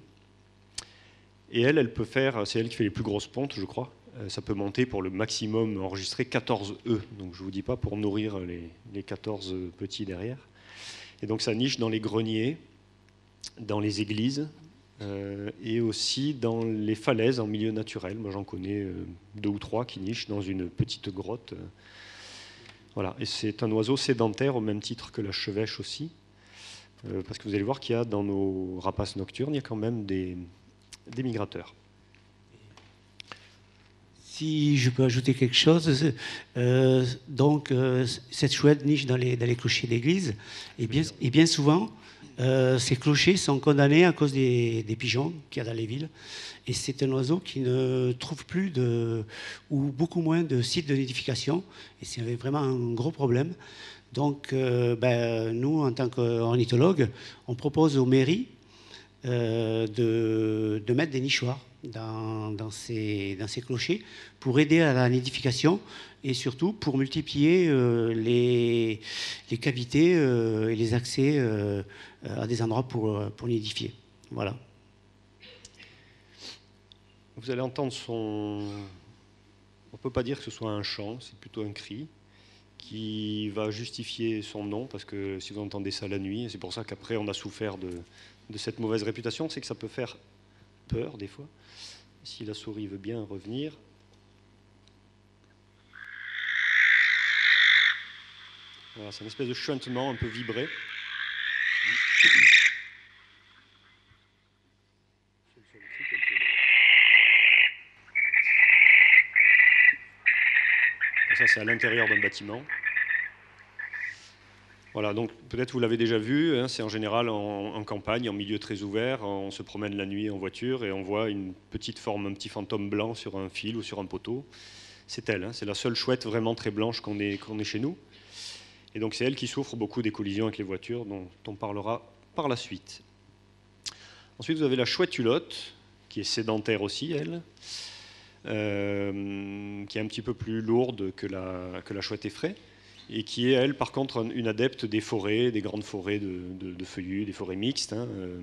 Et elle, elle peut faire, c'est elle qui fait les plus grosses pontes, je crois. Ça peut monter pour le maximum enregistré 14 œufs. Donc je ne vous dis pas pour nourrir les, les 14 petits derrière. Et donc ça niche dans les greniers, dans les églises euh, et aussi dans les falaises en milieu naturel. Moi j'en connais euh, deux ou trois qui nichent dans une petite grotte. Voilà, et c'est un oiseau sédentaire au même titre que la chevêche aussi. Euh, parce que vous allez voir qu'il y a dans nos rapaces nocturnes, il y a quand même des migrateurs. Si je peux ajouter quelque chose, euh, donc euh, cette chouette niche dans les, dans les clochers d'église, et bien, et bien souvent, euh, ces clochers sont condamnés à cause des, pigeons qu'il y a dans les villes. Et c'est un oiseau qui ne trouve plus de, ou beaucoup moins de sites de nidification. Et c'est vraiment un gros problème. Donc, ben, nous, en tant qu'ornithologues, on propose aux mairies de, de mettre des nichoirs dans, ces, clochers pour aider à la nidification et surtout pour multiplier euh, les, les, cavités euh, et les accès euh, à des endroits pour, pour nidifier. Voilà. Vous allez entendre son... On ne peut pas dire que ce soit un chant, c'est plutôt un cri qui va justifier son nom, parce que si vous entendez ça la nuit, c'est pour ça qu'après on a souffert de, de cette mauvaise réputation, c'est que ça peut faire peur des fois. Si la souris veut bien revenir. C'est une espèce de chuintement un peu vibré. ça, c'est à l'intérieur d'un bâtiment. Voilà, donc peut-être vous l'avez déjà vu, hein, c'est en général en, campagne, en milieu très ouvert, on se promène la nuit en voiture et on voit une petite forme, un petit fantôme blanc sur un fil ou sur un poteau. C'est elle, hein, c'est la seule chouette vraiment très blanche qu'on ait, chez nous. Et donc c'est elle qui souffre beaucoup des collisions avec les voitures, dont on parlera par la suite. Ensuite, vous avez la chouette hulotte, qui est sédentaire aussi, elle, euh, qui est un petit peu plus lourde que la, que la chouette effraie et qui est, elle, par contre, une adepte des forêts, des grandes forêts de, feuillus, des forêts mixtes. Hein, euh.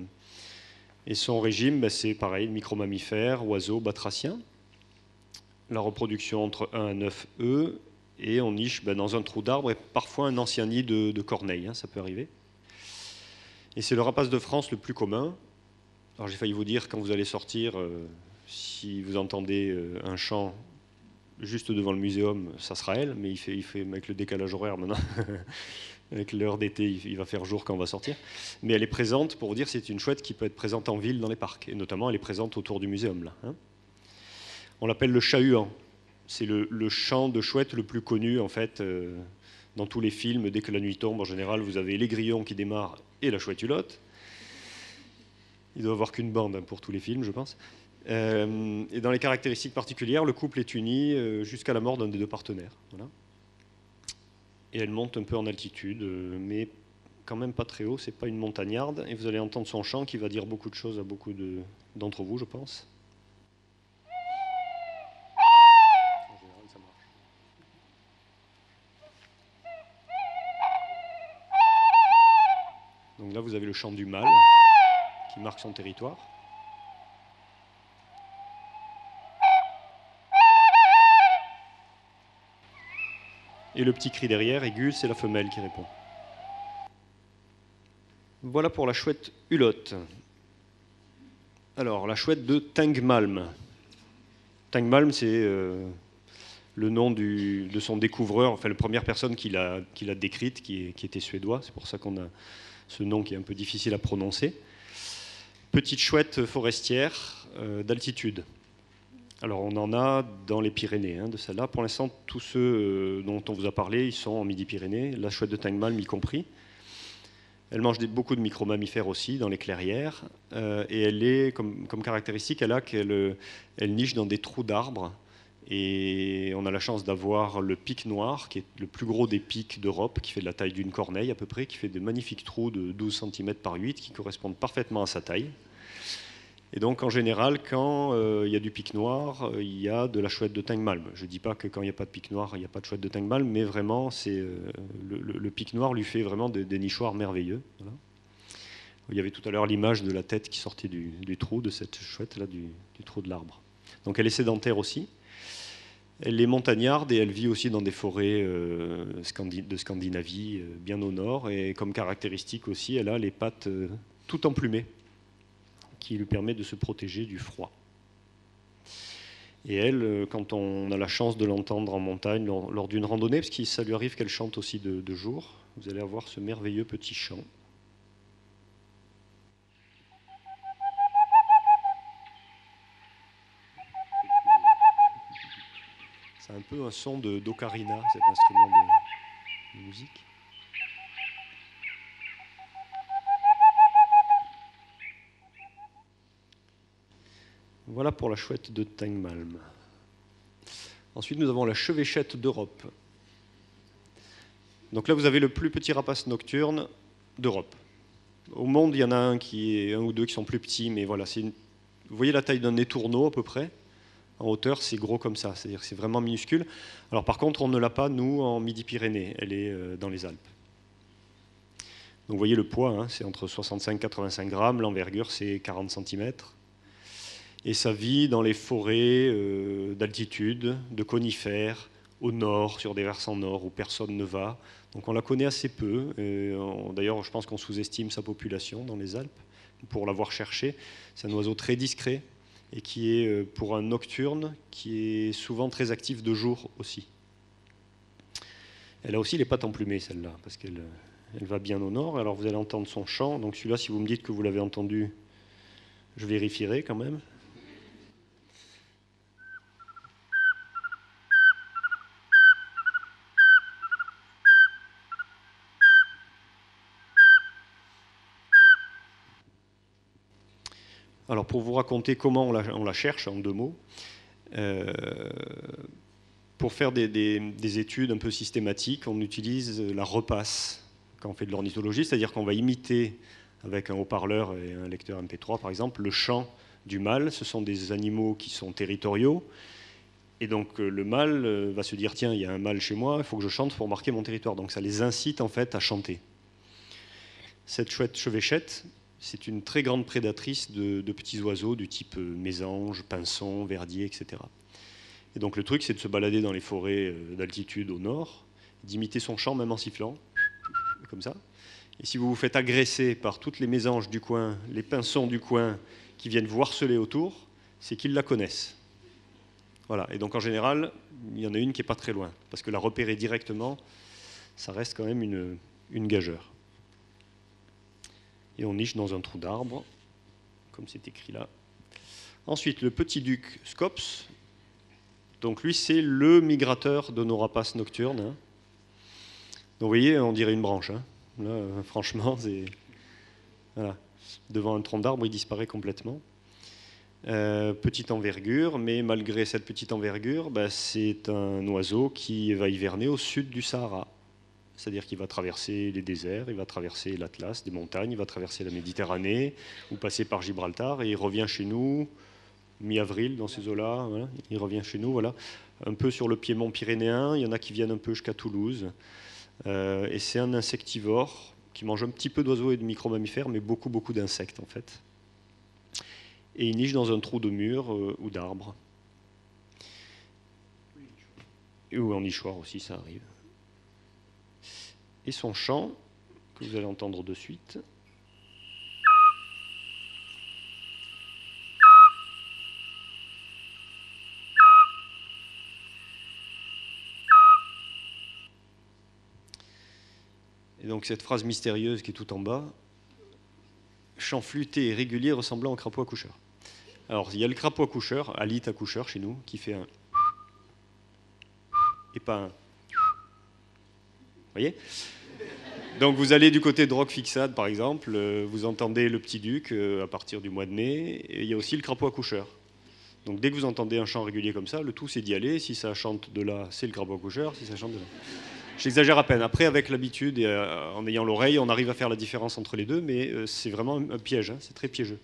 et son régime, bah, c'est pareil, micro-mammifères, oiseaux, batraciens. La reproduction entre 1 à 9 œufs, et on niche bah, dans un trou d'arbre, et parfois un ancien nid de, de corneilles, hein, ça peut arriver. Et c'est le rapace de France le plus commun. Alors j'ai failli vous dire, quand vous allez sortir, euh, si vous entendez euh, un chant juste devant le muséum, ça sera elle, mais il fait, il fait avec le décalage horaire maintenant, avec l'heure d'été, il va faire jour quand on va sortir. Mais elle est présente, pour vous dire, c'est une chouette qui peut être présente en ville, dans les parcs, et notamment elle est présente autour du muséum. Là, hein. on l'appelle le chat-huant. C'est le, chant de chouette le plus connu, en fait, euh, dans tous les films. Dès que la nuit tombe, en général, vous avez les grillons qui démarrent et la chouette hulotte. Il doit avoir qu'une bande hein, pour tous les films, je pense. Euh, et dans les caractéristiques particulières, le couple est uni euh, jusqu'à la mort d'un des deux partenaires. Et elle monte un peu en altitude, euh, mais quand même pas très haut, c'est pas une montagnarde. Et vous allez entendre son chant qui va dire beaucoup de choses à beaucoup d'entre vous, je pense. Donc là, vous avez le chant du mâle qui marque son territoire. Et le petit cri derrière, aigu, c'est la femelle qui répond. Voilà pour la chouette hulotte. Alors, la chouette de Tangmalm. Tangmalm, c'est euh, le nom de son découvreur, enfin la première personne qui l'a décrite, qui, qui, était suédois. C'est pour ça qu'on a ce nom qui est un peu difficile à prononcer. Petite chouette forestière euh, d'altitude. Alors on en a dans les Pyrénées hein, de celle-là. Pour l'instant, tous ceux euh, dont on vous a parlé, ils sont en Midi-Pyrénées, la chouette de Tangmalm y compris. Elle mange beaucoup de micro-mammifères aussi dans les clairières. Euh, et elle est, comme, caractéristique, elle a qu'elle elle niche dans des trous d'arbres. Et on a la chance d'avoir le pic noir, qui est le plus gros des pics d'Europe, qui fait de la taille d'une corneille à peu près, qui fait des magnifiques trous de 12 cm par 8, qui correspondent parfaitement à sa taille. Et donc, en général, quand euh, il y a du pic noir, euh, il y a de la chouette de Tangmalm. Je ne dis pas que quand il n'y a pas de pic noir, il n'y a pas de chouette de Tangmalm, mais vraiment, euh, le, pic noir lui fait vraiment des, nichoirs merveilleux. Il y avait tout à l'heure l'image de la tête qui sortait du, trou de cette chouette, là, du, trou de l'arbre. Donc, elle est sédentaire aussi. Elle est montagnarde et elle vit aussi dans des forêts de Scandinavie, bien au nord. Et comme caractéristique aussi, elle a les pattes tout emplumées qui lui permet de se protéger du froid. Et elle, euh, quand on a la chance de l'entendre en montagne lors, d'une randonnée, parce que ça lui arrive qu'elle chante aussi de, de jour, vous allez avoir ce merveilleux petit chant. C'est un peu un son d'ocarina, cet instrument de musique. Voilà pour la chouette de Tangmalm. Ensuite, nous avons la chevêchette d'Europe. Donc là, vous avez le plus petit rapace nocturne d'Europe. Au monde, il y en a un, qui est, un ou deux qui sont plus petits, mais voilà, vous voyez la taille d'un étourneau à peu près. En hauteur, c'est gros comme ça, c'est-à-dire c'est vraiment minuscule. Alors par contre, on ne l'a pas, nous, en Midi-Pyrénées, elle est euh, dans les Alpes. Donc vous voyez le poids, hein, c'est entre 65 et 85 grammes, l'envergure c'est 40 cm et ça vit dans les forêts euh, d'altitude, de conifères, au nord, sur des versants nord où personne ne va. Donc on la connaît assez peu. D'ailleurs, je pense qu'on sous-estime sa population dans les Alpes. Pour l'avoir cherché, c'est un oiseau très discret et qui est, euh, pour un nocturne, qui est souvent très actif de jour aussi. Elle a aussi les pattes emplumées, celle-là, parce qu'elle elle va bien au nord. Alors vous allez entendre son chant. Donc celui-là, si vous me dites que vous l'avez entendu, je vérifierai quand même. Alors pour vous raconter comment on la, cherche en deux mots, euh, pour faire des, études un peu systématiques, on utilise la repasse quand on fait de l'ornithologie, c'est-à-dire qu'on va imiter avec un haut-parleur et un lecteur MP3 par exemple le chant du mâle. Ce sont des animaux qui sont territoriaux. Et donc euh, le mâle euh, va se dire tiens, il y a un mâle chez moi, il faut que je chante pour marquer mon territoire. Donc ça les incite en fait à chanter. Cette chouette chevêchette, c'est une très grande prédatrice de, petits oiseaux du type euh, mésange, pinson, verdier, etc. Et donc le truc, c'est de se balader dans les forêts euh, d'altitude au nord, d'imiter son chant même en sifflant, comme ça. Et si vous vous faites agresser par toutes les mésanges du coin, les pinsons du coin qui viennent vous harceler autour, c'est qu'ils la connaissent. Voilà. Et donc en général, il y en a une qui n'est pas très loin, parce que la repérer directement, ça reste quand même une, une gageure et on niche dans un trou d'arbre, comme c'est écrit là. Ensuite, le petit duc Scops. Donc lui, c'est le migrateur de nos rapaces nocturnes. Hein. Donc vous voyez, on dirait une branche. Hein. Là, franchement. Devant un tronc d'arbre, il disparaît complètement. Euh, petite envergure, mais malgré cette petite envergure, bah, c'est un oiseau qui va hiverner au sud du Sahara c'est-à-dire qu'il va traverser les déserts, il va traverser l'Atlas, des montagnes, il va traverser la Méditerranée, ou passer par Gibraltar, et il revient chez nous, mi-avril, dans ces eaux-là, il revient chez nous, voilà, un peu sur le piémont pyrénéen, il y en a qui viennent un peu jusqu'à Toulouse, euh, et c'est un insectivore qui mange un petit peu d'oiseaux et de micro-mammifères, mais beaucoup, beaucoup d'insectes, en fait. Et il niche dans un trou de mur euh, ou d'arbre. Ou en nichoir aussi, ça arrive et son chant, que vous allez entendre de suite. Et donc cette phrase mystérieuse qui est tout en bas, chant flûté et régulier ressemblant au crapaud accoucheur. Alors il y a le crapaud accoucheur, alit accoucheur chez nous, qui fait un et pas un. Vous voyez donc vous allez du côté de Rock Fixade, par exemple, euh, vous entendez le petit duc euh, à partir du mois de mai, et il y a aussi le crapaud accoucheur. Donc dès que vous entendez un chant régulier comme ça, le tout c'est d'y aller. Si ça chante de là, c'est le crapaud accoucheur. Si ça chante de là. J'exagère à peine. Après, avec l'habitude et euh, en ayant l'oreille, on arrive à faire la différence entre les deux, mais c'est vraiment un piège. Hein. c'est très piégeux.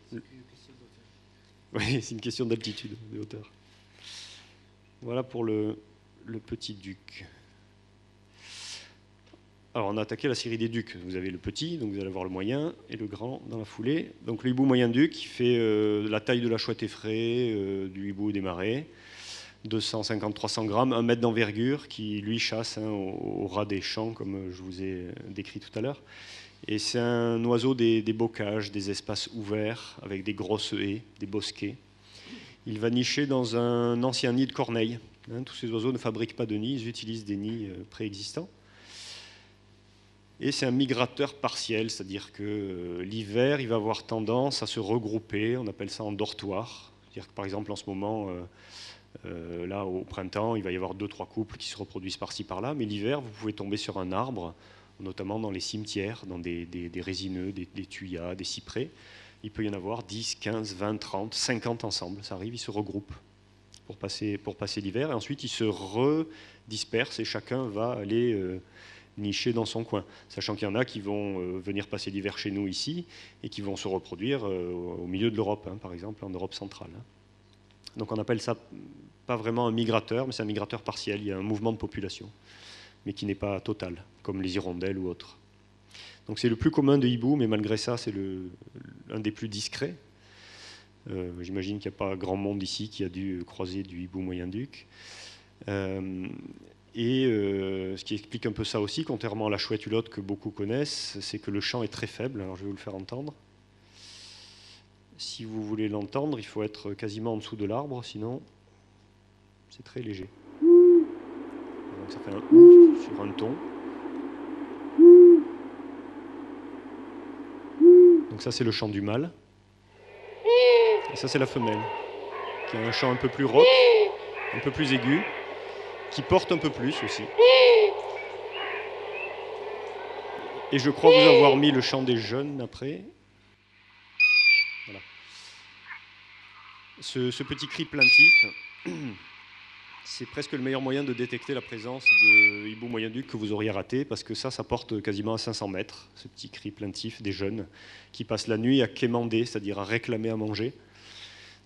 Oui, c'est une question d'altitude, de hauteur. Voilà pour le, le petit duc. Alors, on a attaqué la série des ducs. Vous avez le petit, donc vous allez avoir le moyen, et le grand dans la foulée. Donc, le hibou moyen duc, qui fait euh, la taille de la chouette effraie, euh, du hibou des marais, 250-300 grammes, un mètre d'envergure, qui lui chasse hein, au, ras des champs, comme je vous ai décrit tout à l'heure. Et c'est un oiseau des, bocages, des espaces ouverts, avec des grosses haies, des bosquets. Il va nicher dans un ancien nid de corneille. Hein. tous ces oiseaux ne fabriquent pas de nids, ils utilisent des nids euh, préexistants. Et c'est un migrateur partiel, c'est-à-dire que euh, l'hiver, il va avoir tendance à se regrouper, on appelle ça en dortoir. C'est-à-dire que par exemple, en ce moment, euh, euh, là, au printemps, il va y avoir deux, trois couples qui se reproduisent par-ci, par-là, mais l'hiver, vous pouvez tomber sur un arbre, notamment dans les cimetières, dans des, résineux, des, des, tuyas, des cyprès. Il peut y en avoir 10, 15, 20, 30, 50 ensemble. Ça arrive, ils se regroupent pour passer, pour passer l'hiver, et ensuite ils se redispersent et chacun va aller niché dans son coin, sachant qu'il y en a qui vont euh, venir passer l'hiver chez nous ici et qui vont se reproduire euh, au milieu de l'Europe, hein, par exemple en Europe centrale. Hein. Donc on appelle ça pas vraiment un migrateur, mais c'est un migrateur partiel. Il y a un mouvement de population, mais qui n'est pas total, comme les hirondelles ou autres. Donc c'est le plus commun de hibou, mais malgré ça, c'est un des plus discrets. Euh, j'imagine qu'il n'y a pas grand monde ici qui a dû croiser du hibou moyen-duc. Et euh, ce qui explique un peu ça aussi, contrairement à la chouette hulotte que beaucoup connaissent, c'est que le chant est très faible. Alors je vais vous le faire entendre. Si vous voulez l'entendre, il faut être quasiment en dessous de l'arbre, sinon c'est très léger. Donc ça fait un sur un ton. Donc ça c'est le chant du mâle. Et ça c'est la femelle, qui a un chant un peu plus rock, un peu plus aigu qui porte un peu plus aussi. Et je crois vous avoir mis le chant des jeunes après. Voilà. ce, petit cri plaintif, c'est presque le meilleur moyen de détecter la présence de hibou moyen-duc que vous auriez raté, parce que ça, ça porte quasiment à 500 mètres, ce petit cri plaintif des jeunes qui passent la nuit à quémander, c'est-à-dire à réclamer à manger.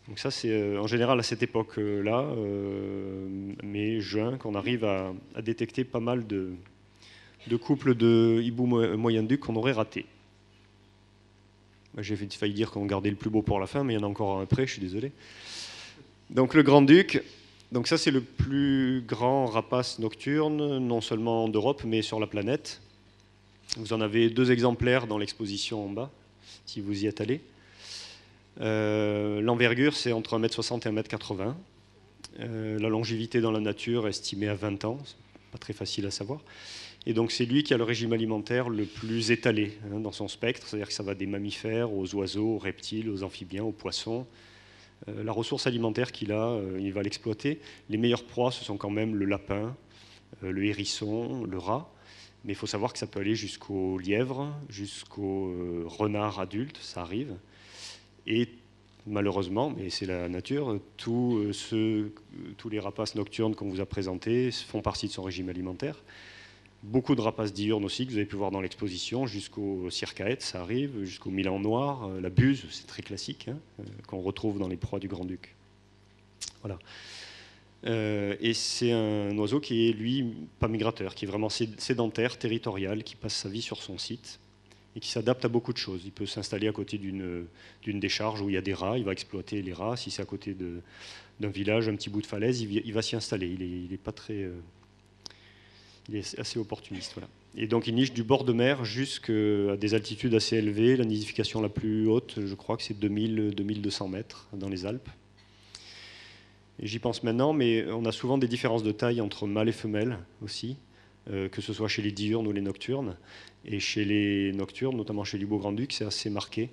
Donc ça, c'est euh, en général à cette époque-là, euh, mai, juin, qu'on arrive à, détecter pas mal de, couples de hibou moyen-duc qu'on aurait ratés. J'ai failli dire qu'on gardait le plus beau pour la fin, mais il y en a encore un après, je suis désolé. Donc le grand-duc, ça c'est le plus grand rapace nocturne, non seulement d'Europe, mais sur la planète. Vous en avez deux exemplaires dans l'exposition en bas, si vous y êtes allé. Euh, l'envergure, c'est entre 1m60 et 1m80. Euh, la longévité dans la nature est estimée à 20 ans, pas très facile à savoir. Et donc c'est lui qui a le régime alimentaire le plus étalé hein, dans son spectre, c'est-à-dire que ça va des mammifères aux oiseaux, aux reptiles, aux amphibiens, aux poissons. Euh, la ressource alimentaire qu'il a, il va l'exploiter. Les meilleures proies, ce sont quand même le lapin, le hérisson, le rat. Mais il faut savoir que ça peut aller jusqu'au lièvre, jusqu'au renard adulte, ça arrive. Et malheureusement, mais c'est la nature, tous, tous les rapaces nocturnes qu'on vous a présentés font partie de son régime alimentaire. Beaucoup de rapaces diurnes aussi, que vous avez pu voir dans l'exposition, jusqu'au circaète, ça arrive, jusqu'au Milan noir, euh, la buse, c'est très classique, hein, euh, qu'on retrouve dans les proies du Grand-Duc. Voilà. Euh, et c'est un oiseau qui est, lui, pas migrateur, qui est vraiment sédentaire, territorial, qui passe sa vie sur son site et qui s'adapte à beaucoup de choses. Il peut s'installer à côté d'une décharge où il y a des rats, il va exploiter les rats. Si c'est à côté d'un village, un petit bout de falaise, il, va s'y installer. Il n'est pas très il est assez opportuniste. Et donc il niche du bord de mer jusqu'à des altitudes assez élevées. La nidification la plus haute, je crois que c'est 2000-2200 mètres dans les Alpes. J'y pense maintenant, mais on a souvent des différences de taille entre mâles et femelles aussi, euh, que ce soit chez les diurnes ou les nocturnes. Et chez les nocturnes, notamment chez l'Ibo Grand-Duc, c'est assez marqué.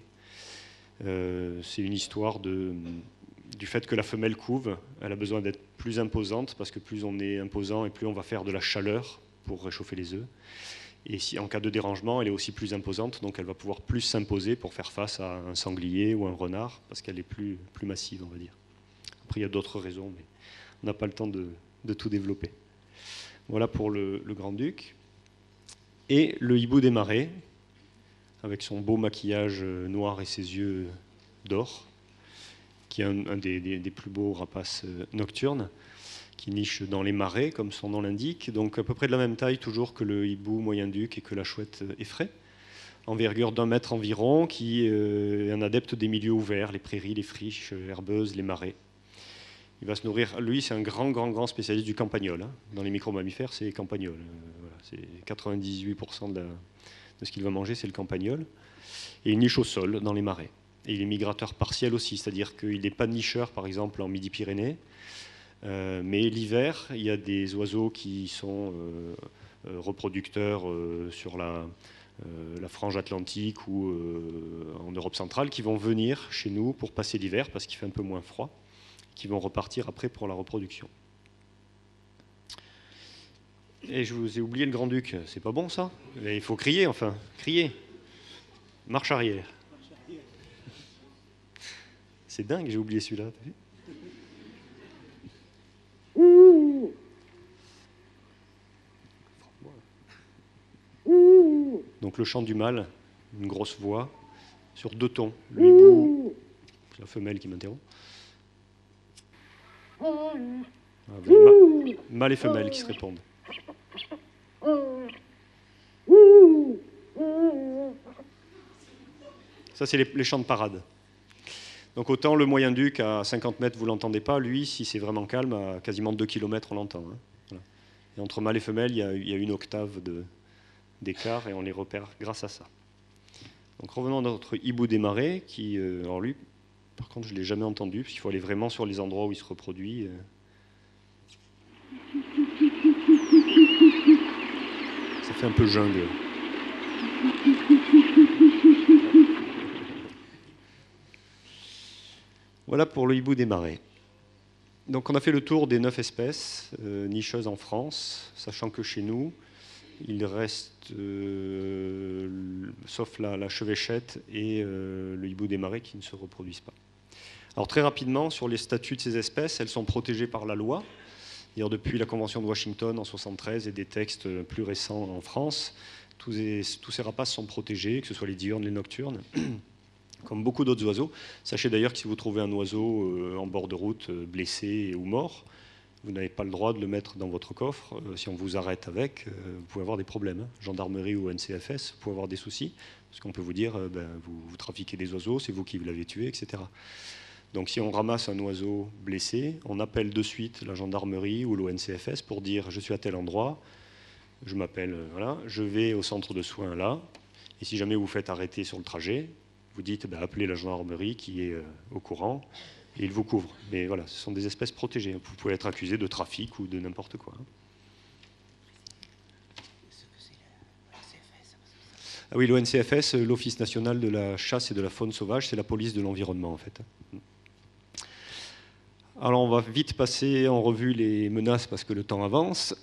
Euh, c'est une histoire du fait que la femelle couve. Elle a besoin d'être plus imposante, parce que plus on est imposant et plus on va faire de la chaleur pour réchauffer les œufs. Et si, en cas de dérangement, elle est aussi plus imposante, donc elle va pouvoir plus s'imposer pour faire face à un sanglier ou un renard, parce qu'elle est plus massive, on va dire. Après, il y a d'autres raisons, mais on n'a pas le temps de, tout développer. Voilà pour le, Grand-Duc. Et le hibou des marais, avec son beau maquillage noir et ses yeux d'or, qui est un, des, des, plus beaux rapaces euh, nocturnes qui niche dans les marais, comme son nom l'indique, donc à peu près de la même taille toujours que le hibou moyen-duc et que la chouette effraie, envergure d'un mètre environ, qui euh, est un adepte des milieux ouverts, les prairies, les friches herbeuses, les marais. Il va se nourrir, lui c'est un grand, grand, grand spécialiste du campagnol. Hein. Dans les micro-mammifères, c'est campagnol. Euh, c'est 98% de, ce qu'il va manger, c'est le campagnol. Et il niche au sol, dans les marais. Et il est migrateur partiel aussi, c'est-à-dire qu'il n'est pas nicheur, par exemple, en Midi-Pyrénées, euh, mais l'hiver, il y a des oiseaux qui sont euh, reproducteurs sur la, frange atlantique ou en Europe centrale qui vont venir chez nous pour passer l'hiver parce qu'il fait un peu moins froid, qui vont repartir après pour la reproduction. Et je vous ai oublié le grand-duc, c'est pas bon ça? Il faut crier enfin, crier. Marche arrière. C'est dingue, j'ai oublié celui-là. Donc le chant du mâle, une grosse voix, sur deux tons. Le hibou, la femelle qui m'interrompt. Ah, mâle et femelle qui se répondent. Ça, c'est les, chants de parade. Donc autant le moyen-duc à 50 mètres, vous l'entendez pas, lui, si c'est vraiment calme, à quasiment 2 km, on l'entend. Hein. Et entre mâle et femelle, il y a, il y a une octave de, d'écart et on les repère grâce à ça. Donc revenons à notre hibou des marais, qui, euh, alors lui, par contre, je ne l'ai jamais entendu, parce qu'il faut aller vraiment sur les endroits où il se reproduit. Euh. Ça fait un peu jungle. Voilà pour le hibou des marais. Donc on a fait le tour des neuf espèces euh, nicheuses en France, sachant que chez nous, il reste, euh, sauf la, chevêchette et euh, le hibou des marais qui ne se reproduisent pas. Très rapidement, sur les statuts de ces espèces, elles sont protégées par la loi. Depuis la Convention de Washington en 1973 et des textes plus récents en France, tous, ces rapaces sont protégés, que ce soit les diurnes, les nocturnes, comme beaucoup d'autres oiseaux. Sachez d'ailleurs que si vous trouvez un oiseau euh, en bord de route euh, blessé ou mort, vous n'avez pas le droit de le mettre dans votre coffre. Euh, si on vous arrête avec, vous pouvez avoir des problèmes. Hein. Gendarmerie ou NCFS, vous pouvez avoir des soucis, parce qu'on peut vous dire, ben, vous trafiquez des oiseaux, c'est vous qui l'avez tué, etc. Donc si on ramasse un oiseau blessé, on appelle de suite la gendarmerie ou l'ONCFS pour dire je suis à tel endroit, je m'appelle, euh, voilà, je vais au centre de soins là, et si jamais vous faites arrêter sur le trajet, vous dites bah, appelez la gendarmerie qui est euh, au courant et il vous couvre. Mais voilà, ce sont des espèces protégées. Vous pouvez être accusé de trafic ou de n'importe quoi. Ah oui, l'ONCFS, l'Office national de la chasse et de la faune sauvage, c'est la police de l'environnement en fait. Alors on va vite passer en revue les menaces parce que le temps avance.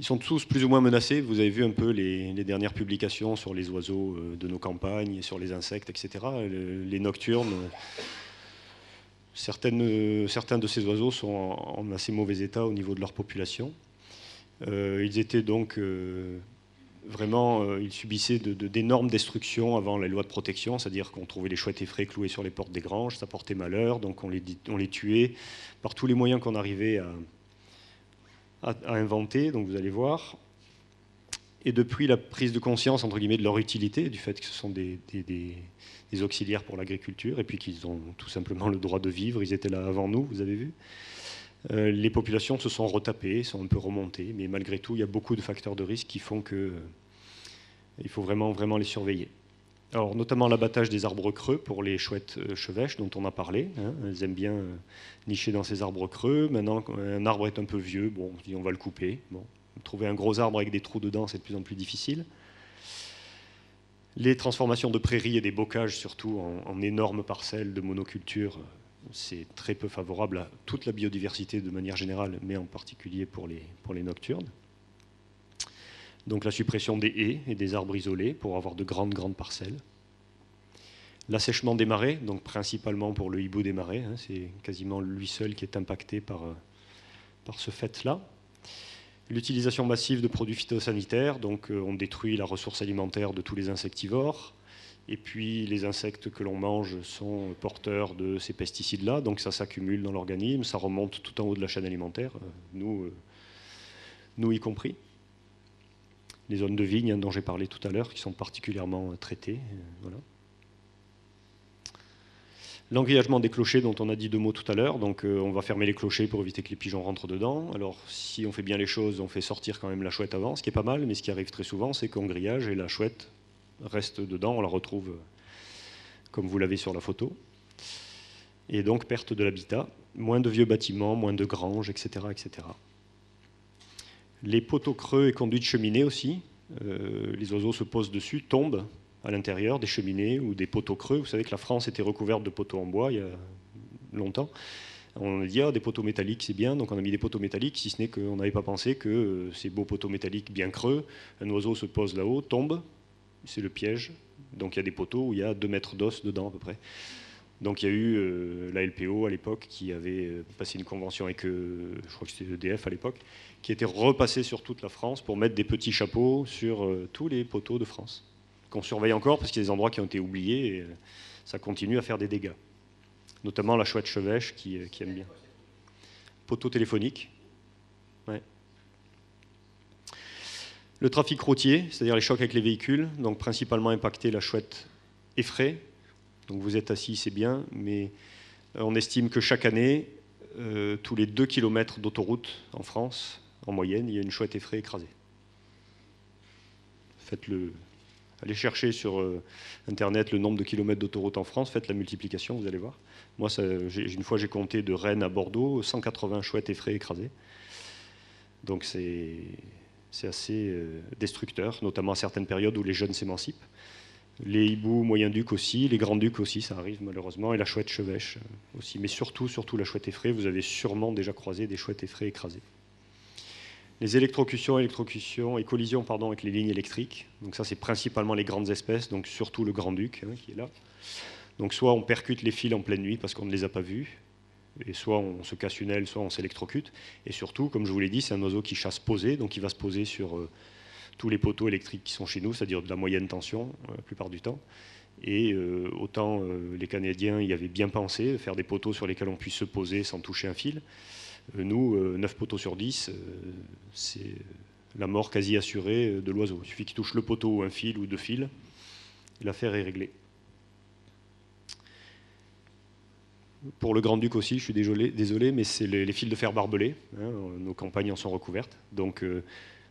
Ils sont tous plus ou moins menacés. Vous avez vu un peu les, dernières publications sur les oiseaux euh, de nos campagnes, sur les insectes, etc. Les nocturnes. Certains de ces oiseaux sont en, assez mauvais état au niveau de leur population. Euh, ils étaient donc euh, vraiment, euh, ils subissaient d'énormes destructions avant la loi de protection, c'est-à-dire qu'on trouvait les chouettes effraies clouées sur les portes des granges, ça portait malheur, donc on les, les tuait par tous les moyens qu'on arrivait à, inventer, donc vous allez voir. Et depuis la prise de conscience, entre guillemets, de leur utilité, du fait que ce sont des auxiliaires pour l'agriculture, et puis qu'ils ont tout simplement le droit de vivre, ils étaient là avant nous, vous avez vu euh, les populations se sont retapées, sont un peu remontées, mais malgré tout, il y a beaucoup de facteurs de risque qui font qu'il euh, faut vraiment, vraiment les surveiller. Alors, notamment l'abattage des arbres creux pour les chouettes euh, chevêches dont on a parlé. Hein. elles aiment bien nicher dans ces arbres creux. Maintenant, un arbre est un peu vieux, bon, on va le couper. Bon, trouver un gros arbre avec des trous dedans, c'est de plus en plus difficile. Les transformations de prairies et des bocages, surtout en énormes parcelles de monoculture, c'est très peu favorable à toute la biodiversité de manière générale, mais en particulier pour les, nocturnes. Donc la suppression des haies et des arbres isolés pour avoir de grandes, grandes parcelles. L'assèchement des marais, donc principalement pour le hibou des marais, hein, c'est quasiment lui seul qui est impacté par, euh, par ce fait-là. L'utilisation massive de produits phytosanitaires, donc euh, on détruit la ressource alimentaire de tous les insectivores, et puis les insectes que l'on mange sont porteurs de ces pesticides-là, donc ça s'accumule dans l'organisme, ça remonte tout en haut de la chaîne alimentaire, euh, nous, euh, nous y compris. Les zones de vigne hein, dont j'ai parlé tout à l'heure, qui sont particulièrement euh, traitées. Voilà. L'engrillagement des clochers dont on a dit deux mots tout à l'heure, donc on va fermer les clochers pour éviter que les pigeons rentrent dedans. Alors si on fait bien les choses, on fait sortir quand même la chouette avant, ce qui est pas mal, mais ce qui arrive très souvent, c'est qu'on grillage et la chouette reste dedans, on la retrouve comme vous l'avez sur la photo. Et donc perte de l'habitat, moins de vieux bâtiments, moins de granges, etc. etc. Les poteaux creux et conduits de cheminée aussi, euh, les oiseaux se posent dessus, tombent à l'intérieur des cheminées ou des poteaux creux. Vous savez que la France était recouverte de poteaux en bois il y a longtemps. On a dit, ah, des poteaux métalliques, c'est bien, donc on a mis des poteaux métalliques, si ce n'est qu'on n'avait pas pensé que euh, ces beaux poteaux métalliques bien creux, un oiseau se pose là-haut, tombe, c'est le piège. Donc il y a des poteaux où il y a 2 mètres d'os dedans à peu près. Donc il y a eu euh, la LPO à l'époque qui avait euh, passé une convention avec, euh, je crois que c'était EDF à l'époque, qui était repassée sur toute la France pour mettre des petits chapeaux sur tous les poteaux de France, qu'on surveille encore parce qu'il y a des endroits qui ont été oubliés et ça continue à faire des dégâts. Notamment la chouette chevêche qui, qui aime bien. Poteau téléphonique. Ouais. Le trafic routier, c'est-à-dire les chocs avec les véhicules, donc principalement impacté la chouette effraie. Donc vous êtes assis, c'est bien, mais euh, on estime que chaque année, euh, tous les 2 km d'autoroute en France, en moyenne, il y a une chouette effraie écrasée. Faites-le. Allez chercher sur euh, Internet le nombre de kilomètres d'autoroute en France, faites la multiplication, vous allez voir. Moi, une fois, j'ai compté de Rennes à Bordeaux, 180 chouettes effraies écrasées. Donc c'est c'est assez euh, destructeur, notamment à certaines périodes où les jeunes s'émancipent. Les hiboux moyen-ducs aussi, les grands-ducs aussi, ça arrive malheureusement, et la chouette chevêche euh, aussi. Mais surtout, surtout la chouette effraie, vous avez sûrement déjà croisé des chouettes effraies écrasées. Les électrocutions, électrocutions et collisions pardon, avec les lignes électriques. Donc ça, c'est principalement les grandes espèces, donc surtout le grand-duc hein, qui est là. Donc soit on percute les fils en pleine nuit parce qu'on ne les a pas vus, et soit on se casse une aile, soit on s'électrocute. Et surtout, comme je vous l'ai dit, c'est un oiseau qui chasse posé, donc il va se poser sur euh, tous les poteaux électriques qui sont chez nous, c'est-à-dire de la moyenne tension euh, la plupart du temps. Et euh, autant les Canadiens y avaient bien pensé, faire des poteaux sur lesquels on puisse se poser sans toucher un fil. nous, 9 poteaux sur 10, c'est la mort quasi assurée de l'oiseau. Il suffit qu'il touche le poteau ou un fil ou deux fils, l'affaire est réglée. Pour le Grand-Duc aussi, je suis désolé, désolé mais c'est les, fils de fer barbelés. Hein, nos campagnes en sont recouvertes. Donc euh,